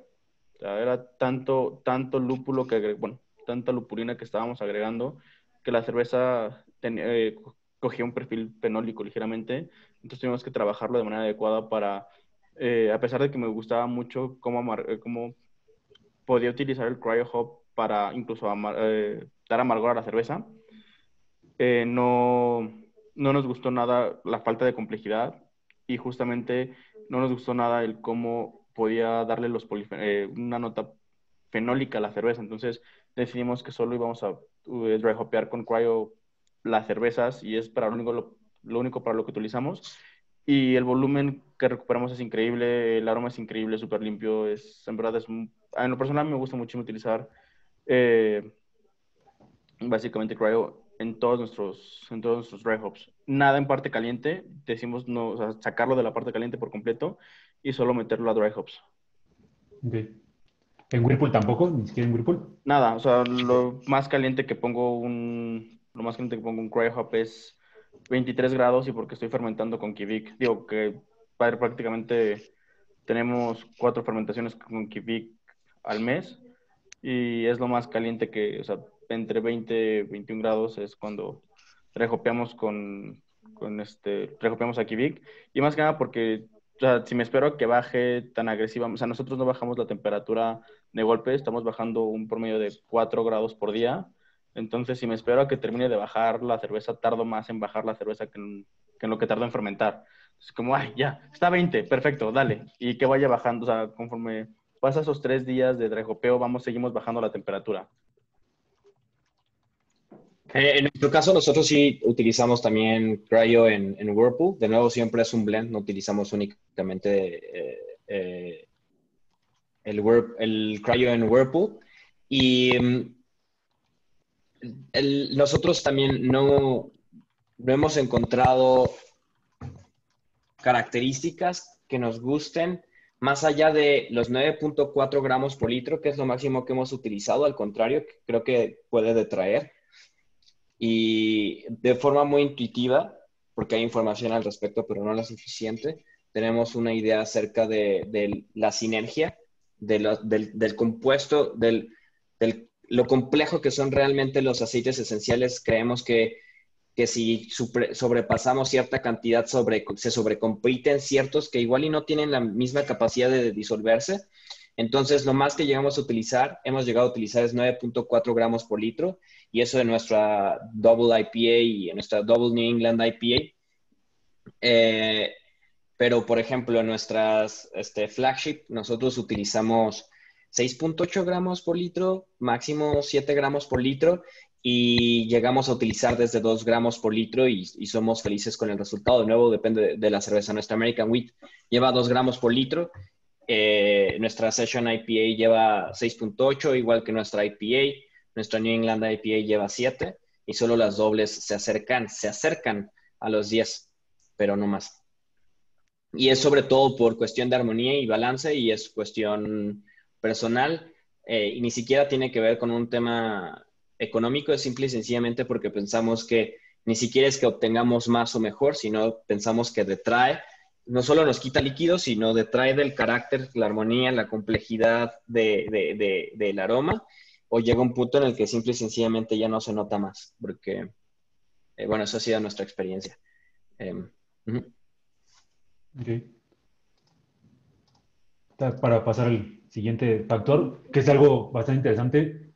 O sea, era tanto, tanto lúpulo que, bueno, tanta lupulina que estábamos agregando que la cerveza eh, cogía un perfil fenólico ligeramente. Entonces tuvimos que trabajarlo de manera adecuada para, eh, a pesar de que me gustaba mucho cómo, eh, cómo podía utilizar el cryo hop para incluso dar amargor a la cerveza, no, no nos gustó nada la falta de complejidad y justamente no nos gustó nada el cómo podía darle los una nota fenólica a la cerveza. Entonces decidimos que solo íbamos a uh, dry hopear con cryo las cervezas y es para lo único, lo, único para lo que utilizamos. Y el volumen que recuperamos es increíble, el aroma es increíble, súper limpio. Es, en verdad, es en lo personal me gusta mucho utilizar eh, básicamente cryo en todos nuestros, en todos nuestros dry hops. Nada en parte caliente, decimos no, sacarlo de la parte caliente por completo y solo meterlo a dry hops. ¿En Whirlpool tampoco? ¿Ni siquiera en Whirlpool? Nada, o sea, lo más caliente que pongo un, lo más caliente que pongo un Cryo es 23 grados y porque estoy fermentando con Kivik. Digo que prácticamente tenemos cuatro fermentaciones con Kivik al mes y es lo más caliente que, o sea, entre 20 y 21 grados es cuando rejopeamos con, con este, rejopeamos a Kivik. Y más que nada porque o sea, si me espero que baje tan agresiva, o sea, nosotros no bajamos la temperatura de golpe, estamos bajando un promedio de 4 grados por día. Entonces, si me espero a que termine de bajar la cerveza, tardo más en bajar la cerveza que en, lo que tardo en fermentar. Es como, ay, ya, está 20, perfecto, dale. Y que vaya bajando, o sea, conforme pasa esos tres días de drejopeo, vamos, seguimos bajando la temperatura. Eh, en nuestro caso, nosotros sí utilizamos también cryo en, Whirlpool. De nuevo, siempre es un blend, no utilizamos únicamente eh, eh, el, el cryo en Whirlpool. Y mm, nosotros también no, no hemos encontrado características que nos gusten más allá de los 9.4 gramos por litro, que es lo máximo que hemos utilizado. Al contrario, creo que puede detraer y de forma muy intuitiva, porque hay información al respecto, pero no la suficiente, tenemos una idea acerca de, la sinergia, de del, compuesto, del, lo complejo que son realmente los aceites esenciales. Creemos que, que si sobrepasamos cierta cantidad, sobre, se sobrecompiten ciertos que igual y no tienen la misma capacidad de disolverse. Entonces, lo más que llegamos a utilizar, hemos llegado a utilizar es 9.4 gramos por litro y eso de nuestra Double IPA y nuestra Double New England IPA. Eh, pero, por ejemplo, en nuestras este, flagship, nosotros utilizamos 6.8 gramos por litro, máximo 7 gramos por litro, y llegamos a utilizar desde 2 gramos por litro y, somos felices con el resultado. De nuevo, depende de, la cerveza. Nuestra American Wheat lleva 2 gramos por litro. Eh, nuestra Session IPA lleva 6.8, igual que nuestra IPA. Nuestra New England IPA lleva 7 y solo las dobles se acercan, se acercan a los 10, pero no más. Y es sobre todo por cuestión de armonía y balance y es cuestión personal eh, y ni siquiera tiene que ver con un tema económico, es simple y sencillamente porque pensamos que ni siquiera es que obtengamos más o mejor, sino pensamos que detrae, no solo nos quita líquidos, sino detrae del carácter, la armonía, la complejidad del aroma o llega un punto en el que simple y sencillamente ya no se nota más, porque, eh, bueno, eso ha sido nuestra experiencia. Em, Para pasar al siguiente factor, que es algo bastante interesante,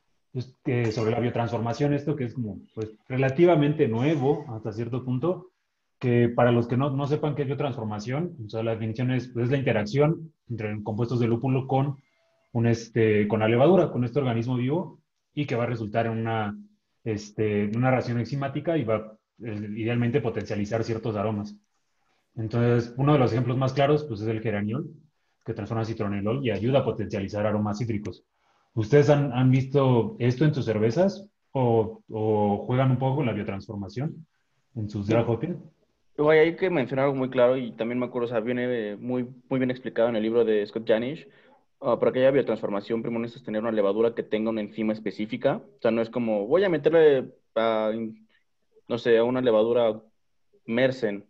sobre la biotransformación, esto que es como pues, relativamente nuevo hasta cierto punto, que para los que no, no sepan qué es biotransformación, o sea, la definición es, pues, la interacción entre compuestos de lúpulo con un este, con la levadura, con este organismo vivo, y que va a resultar en una, este, una ración enzimática y va eh, idealmente potencializar ciertos aromas. Entonces, uno de los ejemplos más claros pues, es el geraniol, que transforma citronelol y ayuda a potencializar aromas cítricos. ¿Ustedes han, han visto esto en sus cervezas o, o, juegan un poco con la biotransformación en sus dry hopping? hay que mencionar algo muy claro y también me acuerdo, o sea, viene muy, muy bien explicado en el libro de Scott Janish, Ah, para que haya biotransformación, primero necesitas tener una levadura que tenga una enzima específica. O sea, no es como, voy a meterle, a, no sé, a una levadura Mersen,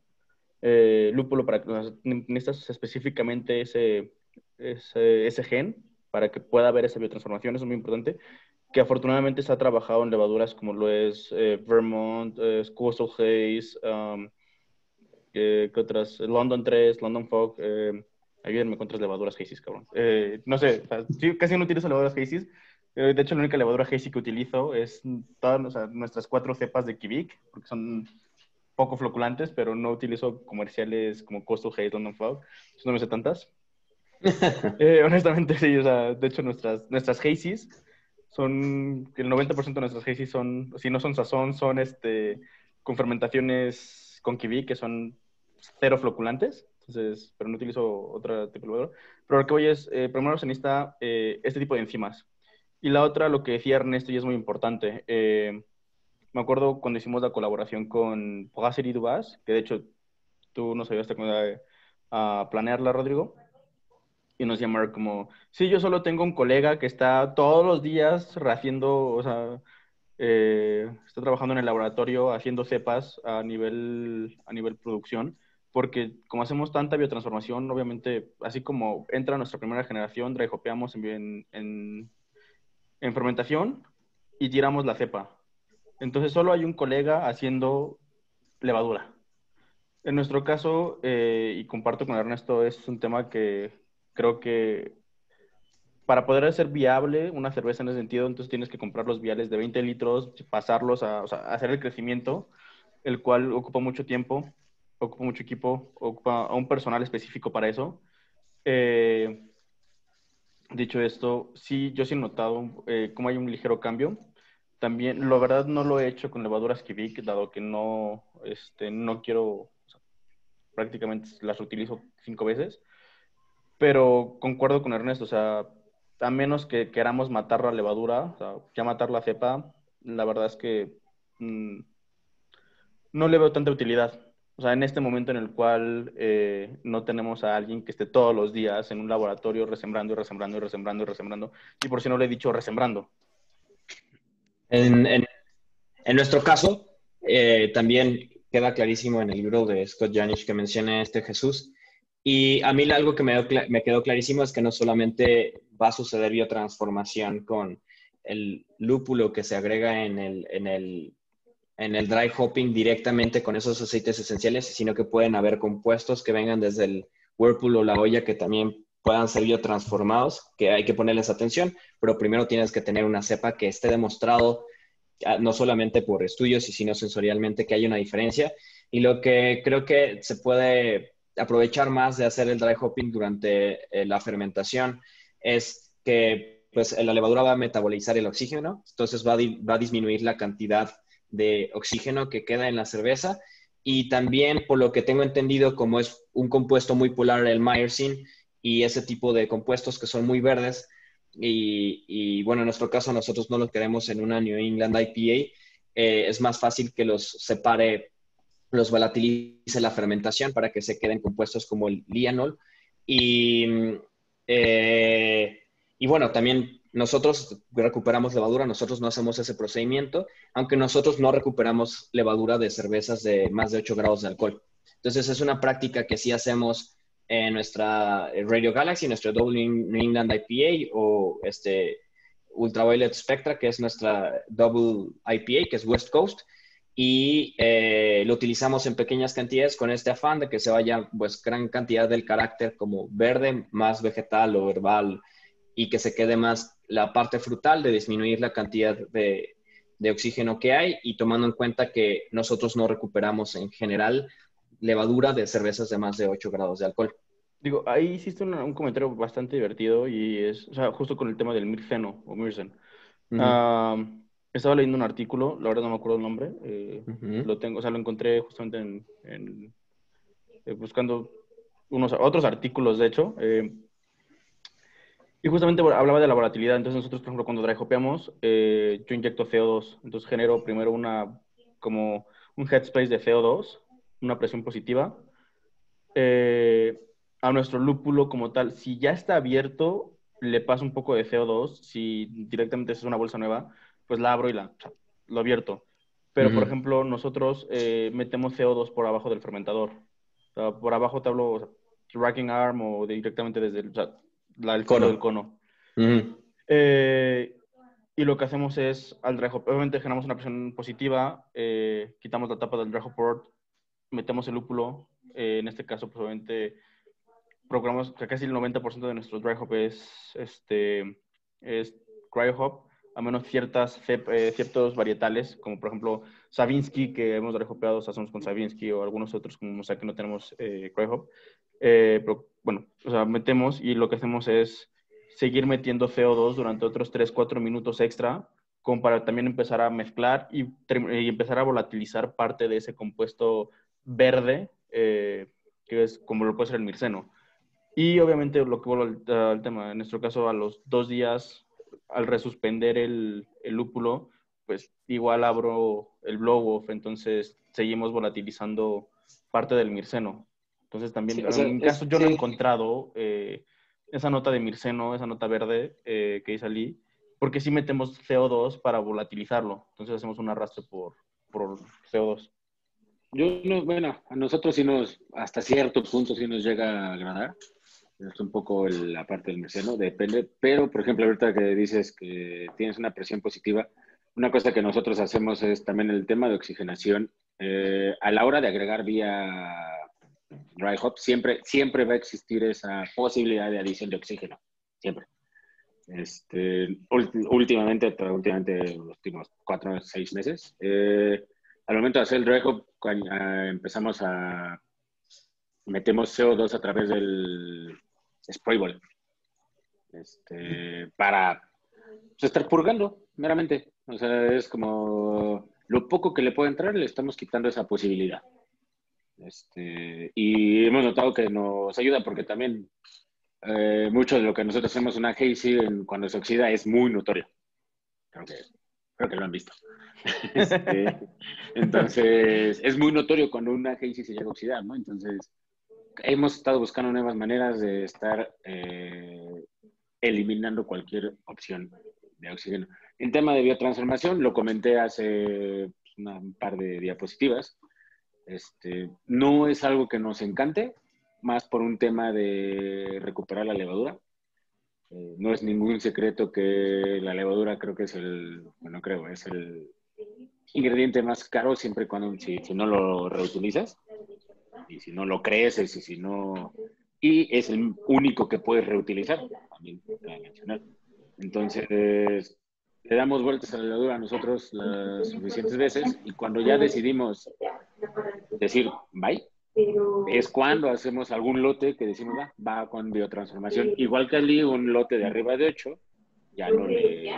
eh, lúpulo, para que necesitas específicamente ese, ese, gen para que pueda haber esa biotransformación. Eso es muy importante. Que afortunadamente ha trabajado en levaduras como lo es eh, Vermont, eh, Coastal Haze, um, ¿qué otras? London 3, London Fog. Ayúdenme con otras levaduras Hazy, cabrón. Eh, no sé, casi no utilizo levaduras Hazy. Eh, de hecho, la única levadura Hazy que utilizo es todas nuestras cuatro cepas de Kivik, porque son poco floculantes, pero no utilizo comerciales como Coastal Haze, London Fog. no me sé tantas. <laughs> Eh, honestamente, sí. O sea, de hecho, nuestras, nuestras Hazys son... El 90% de nuestras Hazys son... Si no son sazón, son este, con fermentaciones con Kivik, que son cero floculantes entonces, pero no utilizo otra tipo de levadura. Pero lo que voy es, eh, primero se necesita eh, este tipo de enzimas. Y la otra, lo que decía Ernesto, y es muy importante. Eh, me acuerdo cuando hicimos la colaboración con Brasserie Dubas, que de hecho tú nos ayudaste a, a planearla, Rodrigo. Y nos llamaron como, sí, yo solo tengo un colega que está todos los días haciendo, o sea, está trabajando en el laboratorio haciendo cepas a nivel, a nivel producción porque como hacemos tanta biotransformación, obviamente, así como entra nuestra primera generación, dry en, en, en, fermentación y tiramos la cepa. Entonces solo hay un colega haciendo levadura. En nuestro caso, eh, y comparto con Ernesto, es un tema que creo que para poder ser viable una cerveza en ese sentido, entonces tienes que comprar los viales de 20 litros, pasarlos a, o sea, hacer el crecimiento, el cual ocupa mucho tiempo, ocupa mucho equipo, ocupa a un personal específico para eso. Eh, dicho esto, sí, yo sí he notado eh, cómo hay un ligero cambio. También, la verdad, no lo he hecho con levaduras Kivik, dado que no, este, no quiero, prácticamente las utilizo cinco veces. Pero concuerdo con Ernesto, o sea, a menos que queramos matar la levadura, o sea, ya matar la cepa, la verdad es que mm, no le veo tanta utilidad. O sea, en este momento en el cual eh, no tenemos a alguien que esté todos los días en un laboratorio resembrando y resembrando y resembrando y resembrando, y por si no le he dicho resembrando. En, nuestro caso, eh, también queda clarísimo en el libro de Scott Janish que menciona este Jesús, y a mí algo que me, me quedó clarísimo es que no solamente va a suceder biotransformación con el lúpulo que se agrega en el, en el dry hopping directamente con esos aceites esenciales, sino que pueden haber compuestos que vengan desde el whirlpool o la olla que también puedan ser biotransformados, que hay que ponerles atención, pero primero tienes que tener una cepa que esté demostrado ah, no solamente por estudios, sino sensorialmente que hay una diferencia. Y lo que creo que se puede aprovechar más de hacer el dry hopping durante eh, la fermentación es que pues la levadura va a metabolizar el oxígeno, entonces va a, va a disminuir la cantidad de oxígeno que queda en la cerveza y también por lo que tengo entendido como es un compuesto muy polar el myrcene y ese tipo de compuestos que son muy verdes y, bueno en nuestro caso nosotros no los queremos en una New England IPA eh, es más fácil que los separe los volatilice la fermentación para que se queden compuestos como el lianol. Y, eh, y bueno, también nosotros recuperamos levadura, nosotros no hacemos ese procedimiento, aunque nosotros no recuperamos levadura de cervezas de más de 8 grados de alcohol. Entonces es una práctica que sí hacemos en nuestra Radio Galaxy, nuestra Double New England IPA o este Ultraviolet Spectra, que es nuestra Double IPA, que es West Coast. Y eh, lo utilizamos en pequeñas cantidades con este afán de que se vaya pues gran cantidad del carácter como verde, más vegetal o herbal y que se quede más la parte frutal de disminuir la cantidad de, de oxígeno que hay y tomando en cuenta que nosotros no recuperamos en general levadura de cervezas de más de 8 grados de alcohol. Digo, ahí hiciste un, comentario bastante divertido y es, o sea, justo con el tema del mirceno o mircen. Estaba leyendo un artículo, la verdad no me acuerdo el nombre, eh, lo tengo, o sea, lo encontré justamente en, eh, buscando unos otros artículos, de hecho, eh, y justamente hablaba de la volatilidad. Entonces nosotros, por ejemplo, cuando dry yo inyecto CO2, entonces genero primero una como un headspace de CO2, una presión positiva. a nuestro lúpulo como tal, si ya está abierto, le paso un poco de CO2, si directamente es una bolsa nueva, pues la abro y la, lo abierto. Pero, por ejemplo, nosotros eh, metemos CO2 por abajo del fermentador. por abajo te hablo racking arm o directamente desde el, el cono del cono. Eh, y lo que hacemos es, al dry obviamente generamos una presión positiva, eh, quitamos la tapa del dry port, metemos el lúpulo, en este caso, pues obviamente, procuramos que casi el 90% de nuestro dry hop es, este, es cryo hop, a menos ciertas eh, ciertos varietales, como por ejemplo Savinsky, que hemos recopiado, hacemos con Savinsky, o algunos otros, como o sea, que no tenemos eh, Hop. Eh, pero bueno, o sea, metemos y lo que hacemos es seguir metiendo CO2 durante otros 3, 4 minutos extra, como para también empezar a mezclar y, empezar a volatilizar parte de ese compuesto verde, eh, que es como lo puede ser el mirceno. Y obviamente lo que vuelvo al, tema, en nuestro caso a los dos días al resuspender el, el lúpulo, pues igual abro el blow-off, entonces seguimos volatilizando parte del mirceno. Entonces también, en caso yo no he encontrado eh, esa nota de mirceno, esa nota verde eh, que dice Ali, porque sí metemos CO2 para volatilizarlo. Entonces hacemos un arrastre por, por CO2. Yo no, bueno, a nosotros sí nos, hasta cierto punto sí nos llega a agradar es un poco la parte del merceno, depende, pero por ejemplo ahorita que dices que tienes una presión positiva, una cosa que nosotros hacemos es también el tema de oxigenación. Eh, a la hora de agregar vía dry hop, siempre, siempre va a existir esa posibilidad de adición de oxígeno. Siempre. Este, últimamente, últimamente, los últimos cuatro o seis meses, eh, al momento de hacer el dry hop, ah, empezamos a metemos CO2 a través del spray este, para pues, estar purgando meramente. O sea, es como lo poco que le puede entrar, le estamos quitando esa posibilidad. Este, y hemos notado que nos ayuda porque también eh, mucho de lo que nosotros hacemos una hazy cuando se oxida es muy notorio. Creo que, creo que lo han visto. <laughs> Este, entonces, es muy notorio cuando una hazy se llega a oxidar, ¿no? Entonces, hemos estado buscando nuevas maneras de estar eh, eliminando cualquier opción de oxígeno. En tema de biotransformación, lo comenté hace pues, un par de diapositivas. Este, no es algo que nos encante, más por un tema de recuperar la levadura. Eh, no es ningún secreto que la levadura creo que es el, bueno, creo, es el ingrediente más caro siempre cuando, si, no lo reutilizas y si no lo creces y si no... Y es el único que puedes reutilizar. Entonces, le damos vueltas a la levadura nosotros las suficientes veces y cuando ya decidimos decir bye, es cuando hacemos algún lote que decimos va, va con biotransformación. Igual que allí un lote de arriba de 8, ya no le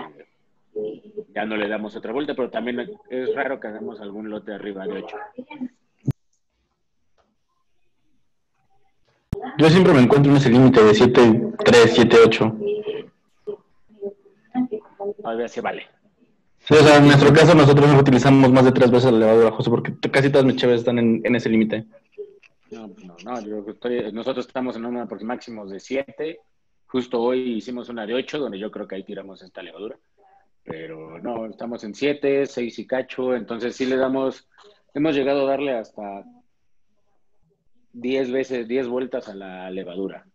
ya no le damos otra vuelta, pero también es raro que hagamos algún lote de arriba de 8. Yo siempre me encuentro en ese límite de 7, 3, 7, 8. A ver si vale. Sí, o sea, en nuestro caso nosotros utilizamos más de tres veces la levadura, José, porque casi todas mis chaves están en, en ese límite. No, no, yo estoy, nosotros estamos en una por máximos de 7. Justo hoy hicimos una de 8, donde yo creo que ahí tiramos esta levadura. Pero no, estamos en 7, 6 y cacho. Entonces sí le damos, hemos llegado a darle hasta 10 veces, 10 vueltas a la levadura.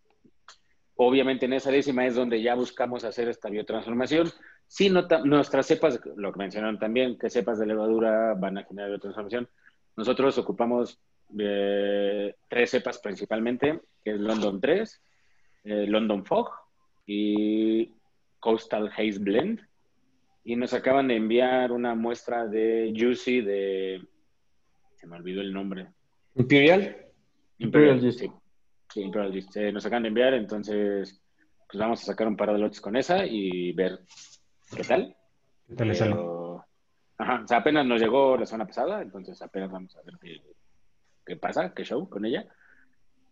Obviamente en esa décima es donde ya buscamos hacer esta biotransformación. Si nuestras cepas, lo que mencionaron también, que cepas de levadura van a generar biotransformación. Nosotros ocupamos eh, tres cepas principalmente, que es London 3, eh, London Fog y Coastal Haze Blend. Y nos acaban de enviar una muestra de Juicy de... Se me olvidó el nombre. Imperial. Imperial, sí. Sí, Imperial nos acaban de enviar, entonces pues vamos a sacar un par de lotes con esa y ver qué tal. ¿Qué tal sale? Ajá, o sea, apenas nos llegó la semana pasada, entonces apenas vamos a ver qué, pasa, qué show con ella.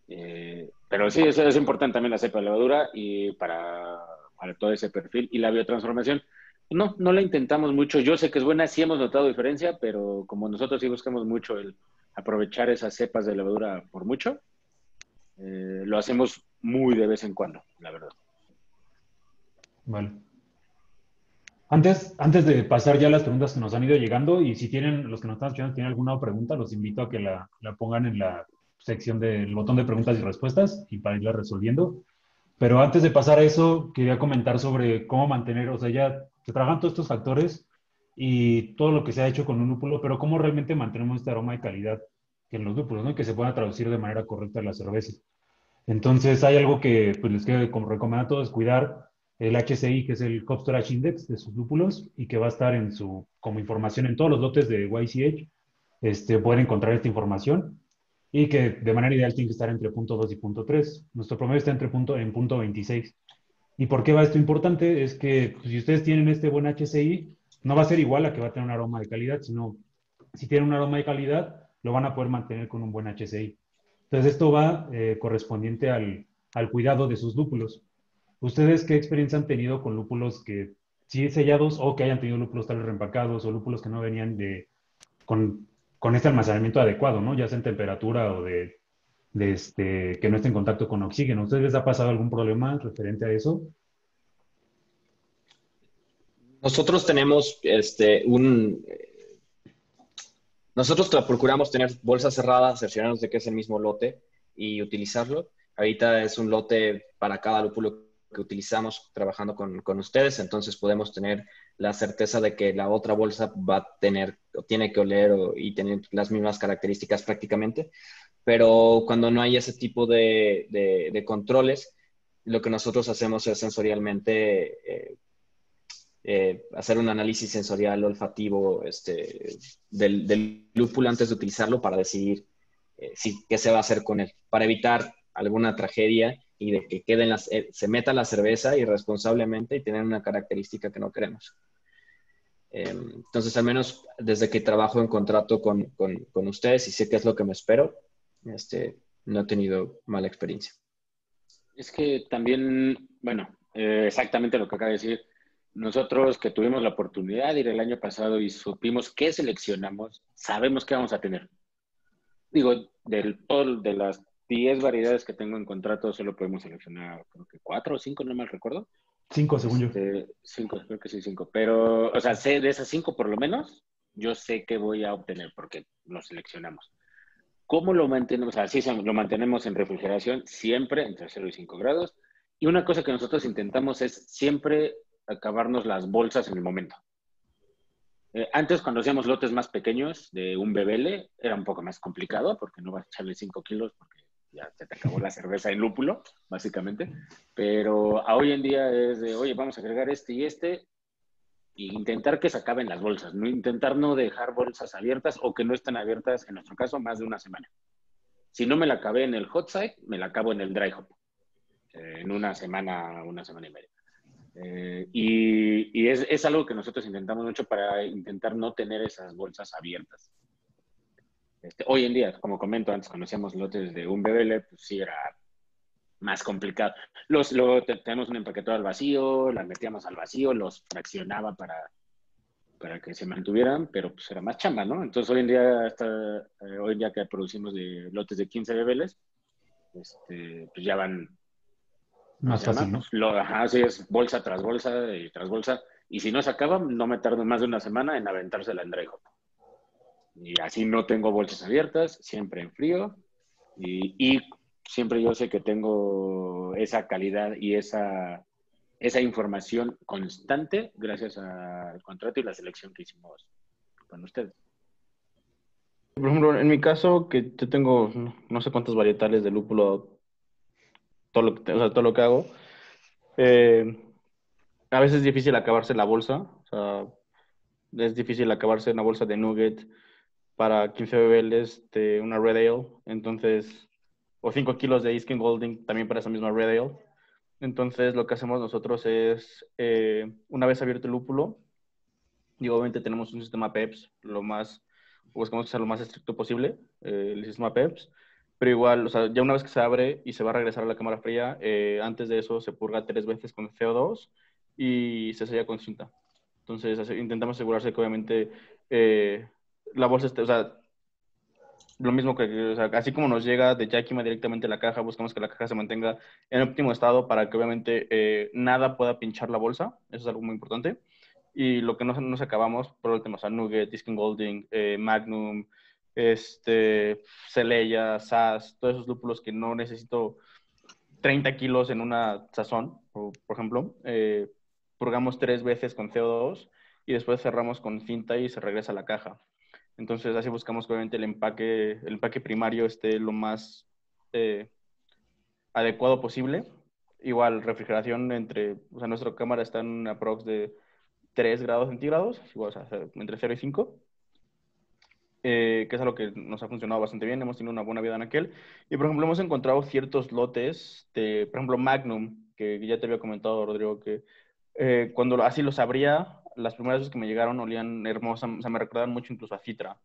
Eh, pero sí, eso es importante también la cepa de levadura y para, para todo ese perfil. Y la biotransformación, no, no la intentamos mucho. Yo sé que es buena, sí hemos notado diferencia, pero como nosotros sí buscamos mucho el aprovechar esas cepas de levadura por mucho, eh, lo hacemos muy de vez en cuando, la verdad. Vale. Antes, antes de pasar ya a las preguntas que nos han ido llegando, y si tienen, los que nos están escuchando, tienen alguna pregunta, los invito a que la, pongan en la sección del botón de preguntas y respuestas y para irla resolviendo. Pero antes de pasar a eso, quería comentar sobre cómo mantener, o sea, ya se trabajan todos estos factores y todo lo que se ha hecho con un lúpulo, pero cómo realmente mantenemos este aroma de calidad en los lúpulos, ¿no? que se pueda traducir de manera correcta en la cerveza. Entonces, hay algo que pues, les quiero recomendar a todos, cuidar el HCI, que es el Hop Storage Index de sus lúpulos, y que va a estar en su, como información en todos los lotes de YCH, este, pueden encontrar esta información, y que de manera ideal tiene que estar entre punto 2 y punto 3. Nuestro promedio está entre punto, en punto 26. ¿Y por qué va esto importante? Es que pues, si ustedes tienen este buen HCI, no va a ser igual a que va a tener un aroma de calidad, sino si tienen un aroma de calidad, lo van a poder mantener con un buen HCI. Entonces, esto va eh, correspondiente al, al, cuidado de sus lúpulos. ¿Ustedes qué experiencia han tenido con lúpulos que sí sellados o que hayan tenido lúpulos tal reempacados o lúpulos que no venían de, con, con este almacenamiento adecuado, ¿no? ya sea en temperatura o de, de este, que no esté en contacto con oxígeno? ¿Ustedes les ha pasado algún problema referente a eso? Nosotros tenemos este, un... Nosotros procuramos tener bolsas cerradas, cerciorarnos de que es el mismo lote y utilizarlo. Ahorita es un lote para cada lúpulo que utilizamos trabajando con, con, ustedes, entonces podemos tener la certeza de que la otra bolsa va a tener o tiene que oler y tener las mismas características prácticamente, pero cuando no hay ese tipo de, de, controles, lo que nosotros hacemos es sensorialmente eh, eh, hacer un análisis sensorial olfativo este, del, del, lúpulo antes de utilizarlo para decidir eh, si, qué se va a hacer con él, para evitar alguna tragedia y de que queden las, se meta la cerveza irresponsablemente y tener una característica que no queremos. Em, entonces, al menos desde que trabajo en contrato con, con, con, ustedes y sé qué es lo que me espero, este, no he tenido mala experiencia. Es que también, bueno, eh, exactamente lo que acaba de decir, nosotros que tuvimos la oportunidad de ir el año pasado y supimos qué seleccionamos, sabemos qué vamos a tener. Digo, del, de las 10 variedades que tengo en contrato, solo podemos seleccionar, creo que 4 o 5, no mal recuerdo. 5, según yo. 5, este, creo que sí, 5. Pero, o sea, sé de esas 5 por lo menos, yo sé qué voy a obtener porque lo seleccionamos. ¿Cómo lo mantenemos? Así lo mantenemos en refrigeración siempre entre 0 y 5 grados. Y una cosa que nosotros intentamos es siempre acabarnos las bolsas en el momento. Eh, antes, cuando hacíamos lotes más pequeños de un BBL, era un poco más complicado porque no vas a echarle 5 kilos porque ya se te acabó la cerveza en lúpulo, básicamente. Pero a hoy en día es de, oye, vamos a agregar este y este e intentar que se acaben las bolsas, no intentar no dejar bolsas abiertas o que no estén abiertas, en nuestro caso, más de una semana. Si no me la acabé en el hot site, me la acabo en el dry hop, eh, en una semana, una semana y media. Eh, y, es, es, algo que nosotros intentamos mucho para intentar no tener esas bolsas abiertas. Este, hoy en día, como comento antes, conocíamos lotes de un BBL, pues sí era más complicado. Los, lo, tenemos un empaquetado al vacío, las metíamos al vacío, los fraccionaba para, para que se mantuvieran, pero pues era más chamba, ¿no? Entonces hoy en día, hasta, eh, hoy en día que producimos de lotes de 15 BBLs, este, pues ya van... Más fácil, ¿no? Lo, ajá, sí, es bolsa tras bolsa y tras bolsa. Y si no se acaba, no me tardo más de una semana en aventársela en dry y así no tengo bolsas abiertas, siempre en frío. Y, siempre yo sé que tengo esa calidad y esa, esa información constante gracias al contrato y la selección que hicimos con ustedes. Por ejemplo, en mi caso, que yo tengo no sé cuántos varietales de lúpulo, todo lo que, o sea, todo lo que hago, eh, a veces es difícil acabarse la bolsa. O sea, es difícil acabarse una bolsa de nugget para 15 bbl de una Red Ale, entonces, o 5 kilos de Iskin Golding también para esa misma Red Ale. Entonces, lo que hacemos nosotros es, eh, una vez abierto el lúpulo, y obviamente tenemos un sistema PEPS, lo más, buscamos que sea lo más estricto posible, eh, el sistema PEPS, pero igual, o sea, ya una vez que se abre y se va a regresar a la cámara fría, eh, antes de eso se purga tres veces con CO2 y se sella con cinta. Entonces, intentamos asegurarse que obviamente la bolsa, esté, o sea, lo mismo que, o sea, así como nos llega de Yakima directamente a la caja, buscamos que la caja se mantenga en óptimo estado para que obviamente eh, nada pueda pinchar la bolsa, eso es algo muy importante. Y lo que no nos acabamos, por el tema, o sea, Nugget, Diskin Golding, eh, Magnum, este, Celeya, SAS, todos esos lúpulos que no necesito 30 kilos en una sazón, por, ejemplo, eh, purgamos tres veces con CO2 y después cerramos con cinta y se regresa a la caja. Entonces, así buscamos que obviamente el empaque, el empaque primario esté lo más eh, adecuado posible. Igual, refrigeración entre, o sea, nuestra cámara está en una prox de 3 grados centígrados, igual, o sea, entre 0 y 5, eh, que es algo que nos ha funcionado bastante bien, hemos tenido una buena vida en aquel. Y, por ejemplo, hemos encontrado ciertos lotes de, por ejemplo, Magnum, que ya te había comentado, Rodrigo, que eh, cuando así los abría, las primeras veces que me llegaron olían hermosas, o sea, me recordaban mucho incluso a Citra.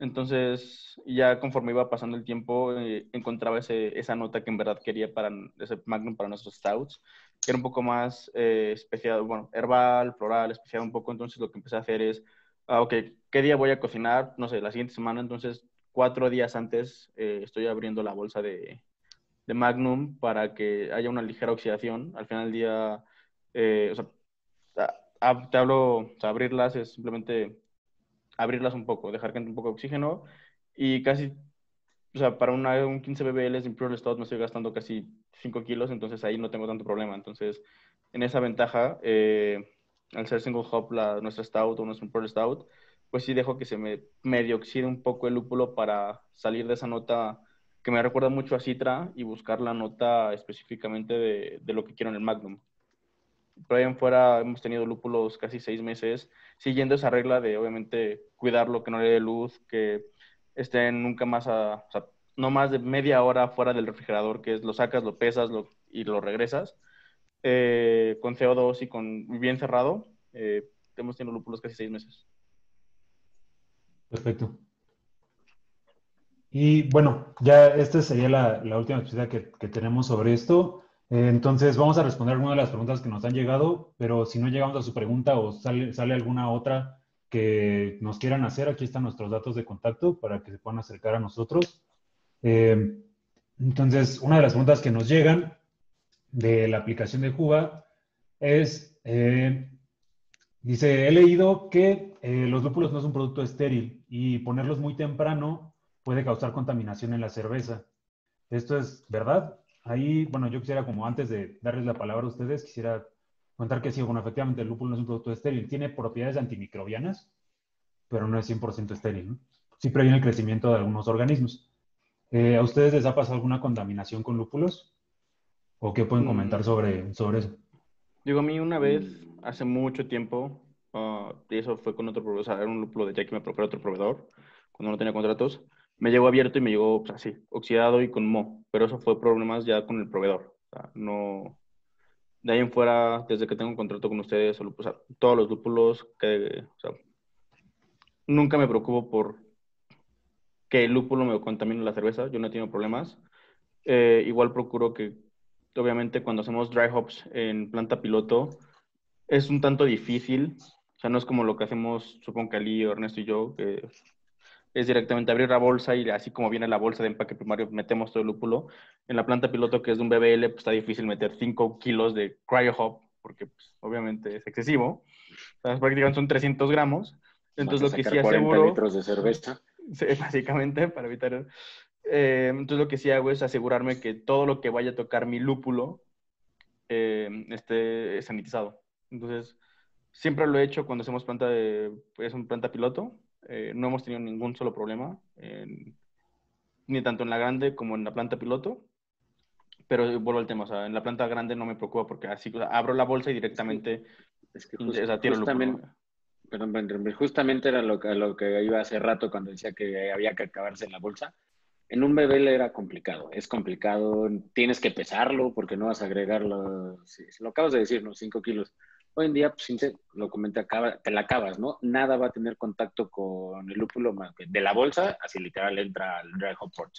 Entonces, ya conforme iba pasando el tiempo, eh, encontraba ese, esa nota que en verdad quería para ese Magnum para nuestros stouts, que era un poco más eh, especial, bueno, herbal, floral, especial un poco. Entonces, lo que empecé a hacer es, ah, ok, ¿qué día voy a cocinar? No sé, la siguiente semana. Entonces, cuatro días antes eh, estoy abriendo la bolsa de, de, Magnum para que haya una ligera oxidación. Al final del día, eh, o sea, te hablo, o abrirlas es simplemente abrirlas un poco, dejar que entre un poco de oxígeno y casi o sea, para un 15 BBL de Imperial Stout me estoy gastando casi 5 kilos, entonces ahí no tengo tanto problema. Entonces, en esa ventaja, eh, al ser single hop la, nuestra Stout o nuestro Imperial Stout, pues sí dejo que se me medio oxide un poco el lúpulo para salir de esa nota que me recuerda mucho a Citra y buscar la nota específicamente de lo que quiero en el Magnum. En fuera hemos tenido lúpulos casi seis meses, siguiendo esa regla de obviamente cuidarlo, que no le dé luz, que estén nunca más a, o sea, no más de media hora fuera del refrigerador, que es lo sacas, lo pesas lo, y lo regresas. Eh, con CO2 y con bien cerrado, eh, hemos tenido lúpulos casi seis meses. Perfecto. Y bueno, ya esta sería la, última que, que, tenemos sobre esto. Eh, entonces vamos a responder algunas de las preguntas que nos han llegado, pero si no llegamos a su pregunta o sale, alguna otra que nos quieran hacer, aquí están nuestros datos de contacto para que se puedan acercar a nosotros. Eh, entonces, una de las preguntas que nos llegan de la aplicación de Juba es, eh, dice, he leído que los lúpulos no es un producto estéril y ponerlos muy temprano puede causar contaminación en la cerveza. ¿Esto es verdad? Ahí, bueno, yo quisiera, como antes de darles la palabra a ustedes, quisiera contar que sí, bueno, efectivamente el lúpulo no es un producto estéril, tiene propiedades antimicrobianas, pero no es 100% estéril. ¿no? Sí previene el crecimiento de algunos organismos. Eh, ¿A ustedes les ha pasado alguna contaminación con lúpulos? ¿O qué pueden comentar mm. sobre, sobre eso? Digo, a mí una vez, hace mucho tiempo, uh, y eso fue con otro proveedor, o sea, era un lúpulo de Jackie me procuró otro proveedor, cuando no tenía contratos, me llegó abierto y me llegó pues, así, oxidado y con mo, pero eso fue problemas ya con el proveedor. O sea, no, de ahí en fuera, desde que tengo un contrato con ustedes, sea, todos los lúpulos, que, o sea, nunca me preocupo por que el lúpulo me contamine la cerveza, yo no he tenido problemas. Eh, igual procuro que, obviamente, cuando hacemos dry hops en planta piloto, es un tanto difícil, o sea, no es como lo que hacemos, supongo que Ali, Ernesto y yo, que es directamente abrir la bolsa y así como viene la bolsa de empaque primario, metemos todo el lúpulo. En la planta piloto, que es de un BBL, pues está difícil meter 5 kilos de cryo hop, porque pues, obviamente es excesivo. O prácticamente son 300 gramos. Entonces lo que sí aseguro... litros de cerveza. Sí, <laughs> básicamente, para evitar... Eh, entonces lo que sí hago es asegurarme que todo lo que vaya a tocar mi lúpulo eh, esté sanitizado. Entonces, siempre lo he hecho cuando hacemos planta de... Es un planta piloto eh, no hemos tenido ningún solo problema, ni tanto en la grande como en la planta piloto. Pero vuelvo al tema, o sea, en la planta grande no me preocupa porque así abro la bolsa y directamente es que justamente, perdón, justamente era lo que, lo que iba hace rato cuando decía que había que acabarse en la bolsa. En un bebé era complicado, es complicado, tienes que pesarlo porque no vas a agregarlo, si, lo acabas de decir, ¿no? 5 kilos Hoy en día, pues, lo comenté, acaba, te la acabas, ¿no? Nada va a tener contacto con el lúpulo más que de la bolsa, así literal entra al dry hop port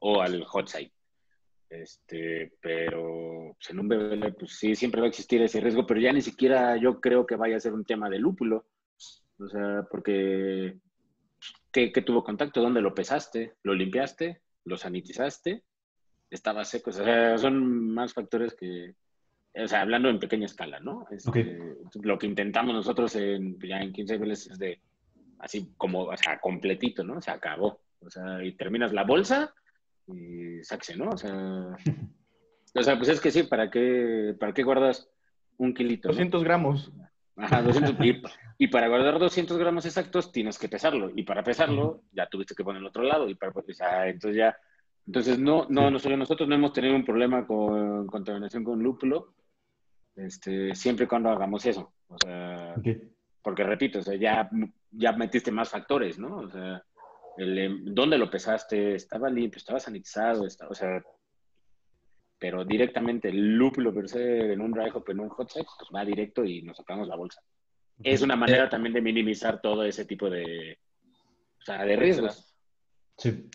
o al hot side. Este, pero pues, en un bebé, pues sí, siempre va a existir ese riesgo, pero ya ni siquiera yo creo que vaya a ser un tema de lúpulo. O sea, porque ¿qué, qué tuvo contacto? ¿Dónde lo pesaste? ¿Lo limpiaste? ¿Lo sanitizaste? ¿Estaba seco? O sea, son más factores que, o sea, hablando en pequeña escala, ¿no? Este, lo que intentamos nosotros en, ya en 15 niveles es de, así como, o sea, completito, ¿no? Se acabó. O sea, y terminas la bolsa y saxe, ¿no? O sea, <laughs> o sea, pues es que sí, ¿para qué, para qué guardas un kilito? 200 gramos. Ajá, 200. <laughs> y, y, para guardar 200 gramos exactos tienes que pesarlo. Y para pesarlo ya tuviste que poner el otro lado. Y para, pues, entonces ya, entonces no, no, nosotros, nosotros no hemos tenido un problema con contaminación con lúpulo este, siempre y cuando hagamos eso. O sea, porque repito, o sea, ya, ya metiste más factores, ¿no? O sea, el, em, ¿dónde lo pesaste? ¿Estaba limpio? ¿Estaba sanitizado? o sea, pero directamente el lúpulo per se en un dry hop, en un hot set, pues va directo y nos sacamos la bolsa. Es una manera también de minimizar todo ese tipo de, o sea, de riesgos. Sí.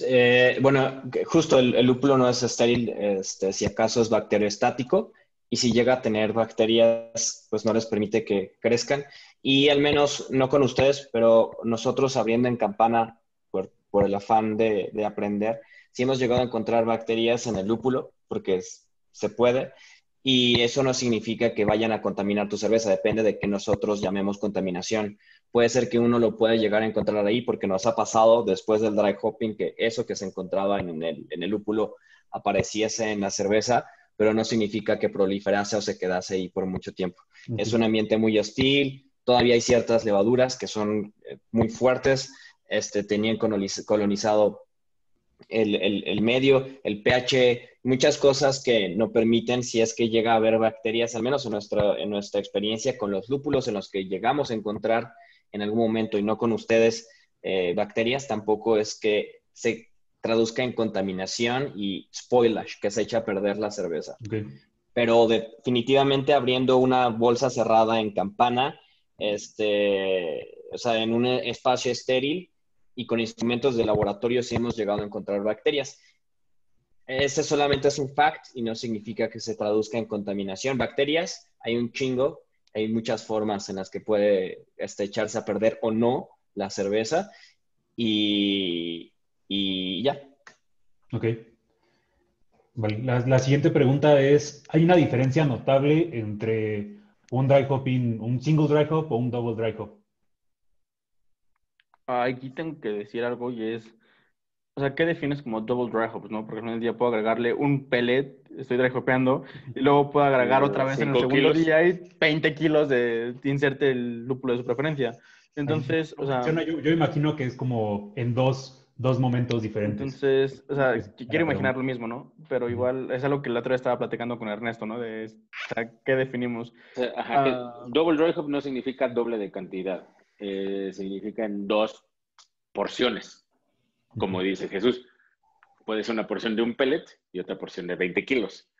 Eh, bueno, justo el, el, lúpulo no es estéril, este, si acaso es bacteriostático y si llega a tener bacterias, pues no les permite que crezcan. Y al menos, no con ustedes, pero nosotros abriendo en campana por, por el afán de, aprender, sí hemos llegado a encontrar bacterias en el lúpulo, porque se puede, y eso no significa que vayan a contaminar tu cerveza, depende de que nosotros llamemos contaminación. Puede ser que uno lo pueda llegar a encontrar ahí porque nos ha pasado después del dry hopping que eso que se encontraba en el, en el lúpulo apareciese en la cerveza, pero no significa que proliferase o se quedase ahí por mucho tiempo. Es un ambiente muy hostil, todavía hay ciertas levaduras que son eh, muy fuertes, este, tenían colonizado el, el, medio, el pH, muchas cosas que no permiten si es que llega a haber bacterias, al menos en nuestra, en nuestra experiencia con los lúpulos en los que llegamos a encontrar en algún momento y no con ustedes eh, bacterias, tampoco es que se traduzca en contaminación y spoilage, que se echa a perder la cerveza. Pero definitivamente abriendo una bolsa cerrada en campana, este, o sea, en un espacio estéril y con instrumentos de laboratorio sí hemos llegado a encontrar bacterias. Ese solamente es un fact y no significa que se traduzca en contaminación. Bacterias, hay un chingo, hay muchas formas en las que puede este, echarse a perder o no la cerveza y, y ya. Ok. la, siguiente pregunta es, ¿hay una diferencia notable entre un dry hopping, un single dry hop o un double dry hop? Aquí tengo que decir algo y es, o sea, ¿qué defines como double dry hops, no? Porque en el día puedo agregarle un pellet, estoy dry hopeando, y luego puedo agregar otra vez en el segundo día y 20 kilos de, inserte el lúpulo de su preferencia. Entonces, o sea... Yo, yo, imagino que es como en dos, dos momentos diferentes. Entonces, o sea, quiero imaginar lo mismo, ¿no? Pero igual es algo que la otra vez estaba platicando con Ernesto, ¿no? De, o sea, ¿qué definimos? Ajá, ah, double dry hop no significa doble de cantidad, eh, significa en dos porciones como dice Jesús. Puede ser una porción de un pellet y otra porción de 20 kilos.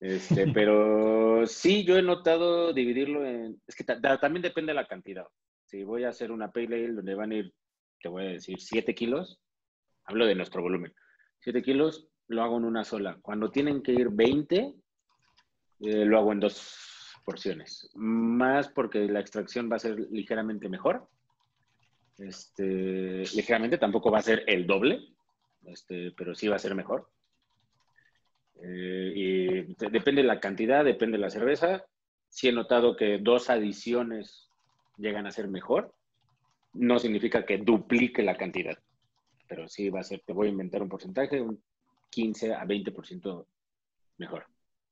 Este, <laughs> pero sí, yo he notado dividirlo en... Es que también depende de la cantidad. Si voy a hacer una pale ale donde van a ir, te voy a decir, 7 kilos, hablo de nuestro volumen. 7 kilos lo hago en una sola. Cuando tienen que ir 20, eh, lo hago en dos porciones. Más porque la extracción va a ser ligeramente mejor este, ligeramente, tampoco va a ser el doble, este, pero sí va a ser mejor. Eh, y depende de la cantidad, depende de la cerveza. Sí he notado que dos adiciones llegan a ser mejor. No significa que duplique la cantidad, pero sí va a ser, te voy a inventar un porcentaje, un 15 a 20% mejor.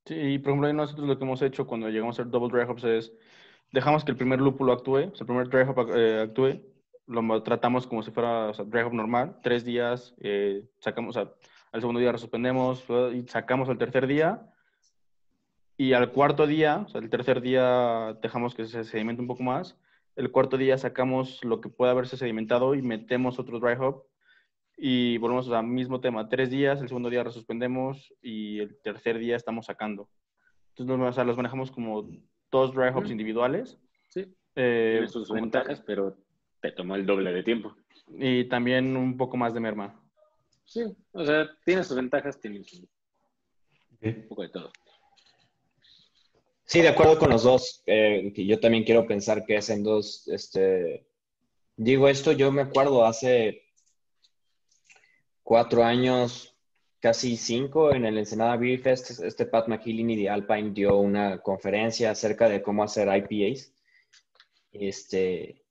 Sí, por ejemplo, nosotros lo que hemos hecho cuando llegamos a hacer double dry hops es dejamos que el primer lúpulo actúe, o sea, el primer dry hop eh, actúe, lo tratamos como si fuera o dry hop normal, tres días, eh, sacamos, al segundo día resuspendemos y sacamos al tercer día. Y al cuarto día, o sea, el tercer día dejamos que se sedimente un poco más. El cuarto día sacamos lo que puede haberse sedimentado y metemos otro dry hop. Y volvemos al mismo tema. Tres días, el segundo día resuspendemos y el tercer día estamos sacando. Entonces, los manejamos como dos dry hops individuales. Sí. Eh, sus ventajas, pero te tomó el doble de tiempo. Y también un poco más de merma. Sí, o sea, tiene sus ventajas, tiene un poco de todo. Sí, de acuerdo con los dos. Eh, que yo también quiero pensar que es en dos. Este, digo esto, yo me acuerdo hace cuatro años, casi cinco, en el Ensenada Beer Fest, este Pat McKillin de Alpine dio una conferencia acerca de cómo hacer IPAs. Este,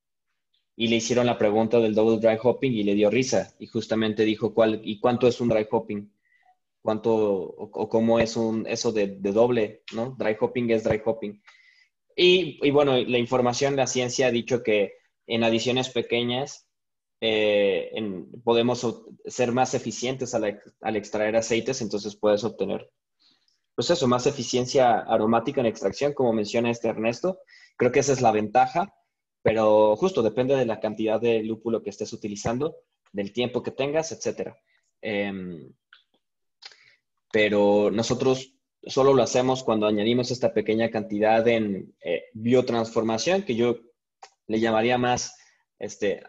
y le hicieron la pregunta del double dry hopping y le dio risa y justamente dijo cuál y cuánto es un dry hopping, cuánto o, cómo es un eso de, doble, ¿no? Dry hopping es dry hopping. Y, bueno, la información, la ciencia ha dicho que en adiciones pequeñas eh, podemos ser más eficientes al, al, extraer aceites, entonces puedes obtener, pues eso, más eficiencia aromática en extracción, como menciona este Ernesto. Creo que esa es la ventaja pero justo depende de la cantidad de lúpulo que estés utilizando, del tiempo que tengas, etc. Em, pero nosotros solo lo hacemos cuando añadimos esta pequeña cantidad en eh, biotransformación, que yo le llamaría más este,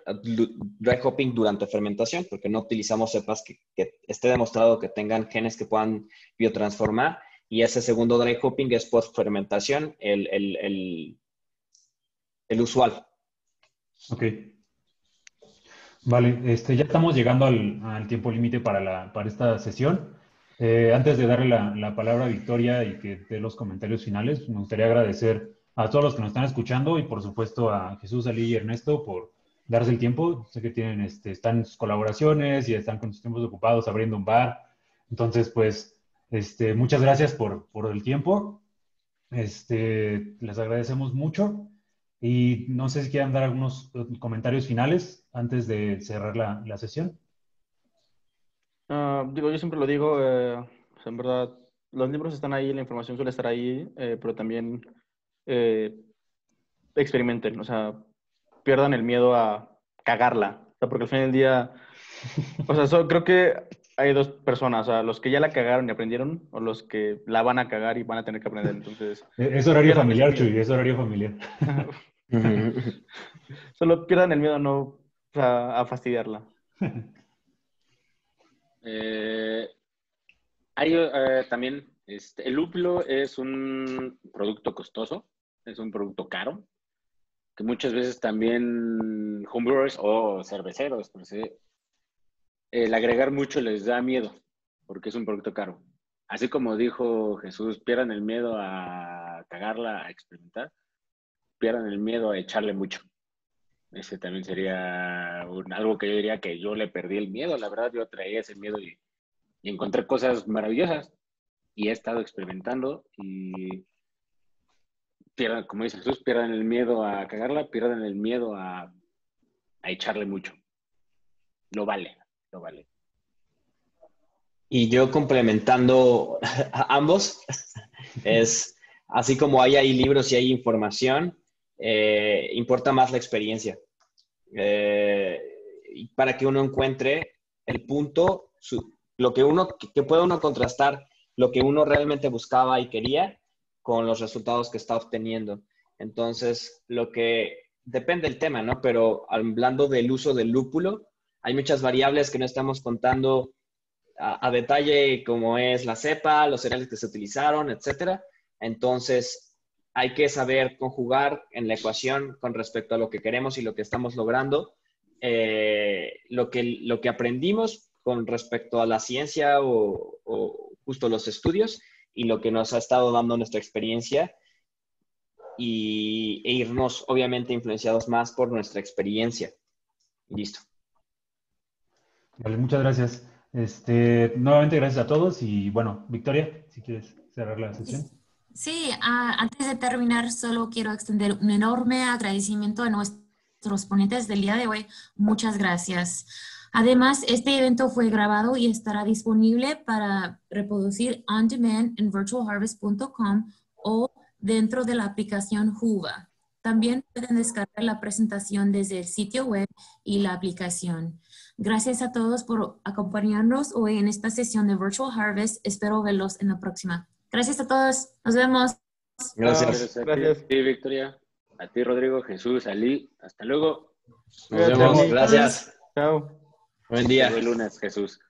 dry hopping durante fermentación, porque no utilizamos cepas que, esté demostrado que tengan genes que puedan biotransformar. Y ese segundo dry hopping es post fermentación, el, el el usual. Ok. Vale, este, ya estamos llegando al, tiempo límite para, para esta sesión. Eh, antes de darle la, la, palabra a Victoria y que dé los comentarios finales, me gustaría agradecer a todos los que nos están escuchando y por supuesto a Jesús, Ali y Ernesto por darse el tiempo. Sé que tienen, este, están en sus colaboraciones y están con sus tiempos ocupados abriendo un bar. Entonces, pues, este, muchas gracias por, por el tiempo. Este, les agradecemos mucho. Y no sé si quieran dar algunos comentarios finales antes de cerrar la, la sesión. Uh, digo, yo siempre lo digo, eh, en verdad, los libros están ahí, la información suele estar ahí, eh, pero también eh, experimenten, o sea, pierdan el miedo a cagarla, o sea, porque al fin del día, o sea, creo que hay dos personas, o sea, los que ya la cagaron y aprendieron, o los que la van a cagar y van a tener que aprender, entonces... Es horario familiar, Chuy, es horario familiar. <laughs> Solo pierdan el miedo no, a fastidiarla. <laughs> Eh, hay eh, también, este, el lúpulo es un producto costoso, es un producto caro, que muchas veces también homebrewers o cerveceros, el agregar mucho les da miedo, porque es un producto caro. Así como dijo Jesús, pierdan el miedo a cagarla, a experimentar, pierdan el miedo a echarle mucho. Ese también sería algo que yo diría que yo le perdí el miedo. La verdad, yo traía ese miedo y, encontré cosas maravillosas. Y he estado experimentando y pierdan, como dice Jesús, pierdan el miedo a cagarla, pierdan el miedo a, a echarle mucho. Lo vale, lo vale. Y yo complementando a ambos, es así como hay ahí libros y hay información, eh, importa más la experiencia. Eh, para que uno encuentre el punto, lo que uno, que pueda uno contrastar lo que uno realmente buscaba y quería con los resultados que está obteniendo. Entonces, lo que depende del tema, ¿no? Pero hablando del uso del lúpulo, hay muchas variables que no estamos contando a, detalle, como es la cepa, los cereales que se utilizaron, etcétera. Entonces, hay que saber conjugar en la ecuación con respecto a lo que queremos y lo que estamos logrando, eh, lo, que, lo que aprendimos con respecto a la ciencia o, justo los estudios y lo que nos ha estado dando nuestra experiencia y, e irnos obviamente influenciados más por nuestra experiencia. Listo. Vale, muchas gracias. Este, nuevamente gracias a todos y bueno, Victoria, si quieres cerrar la sesión. Sí, antes de terminar, solo quiero extender un enorme agradecimiento a nuestros ponentes del día de hoy. Muchas gracias. Además, este evento fue grabado y estará disponible para reproducir on demand en virtualharvest.com o dentro de la aplicación Juva. También pueden descargar la presentación desde el sitio web y la aplicación. Gracias a todos por acompañarnos hoy en esta sesión de Virtual Harvest. Espero verlos en la próxima. Gracias a todos. Nos vemos. Gracias. Gracias. A ti, Victoria. A ti, Rodrigo, Jesús, Ali. Hasta luego. Nos vemos. Gracias. Chao. Buen día. Buen lunes, Jesús.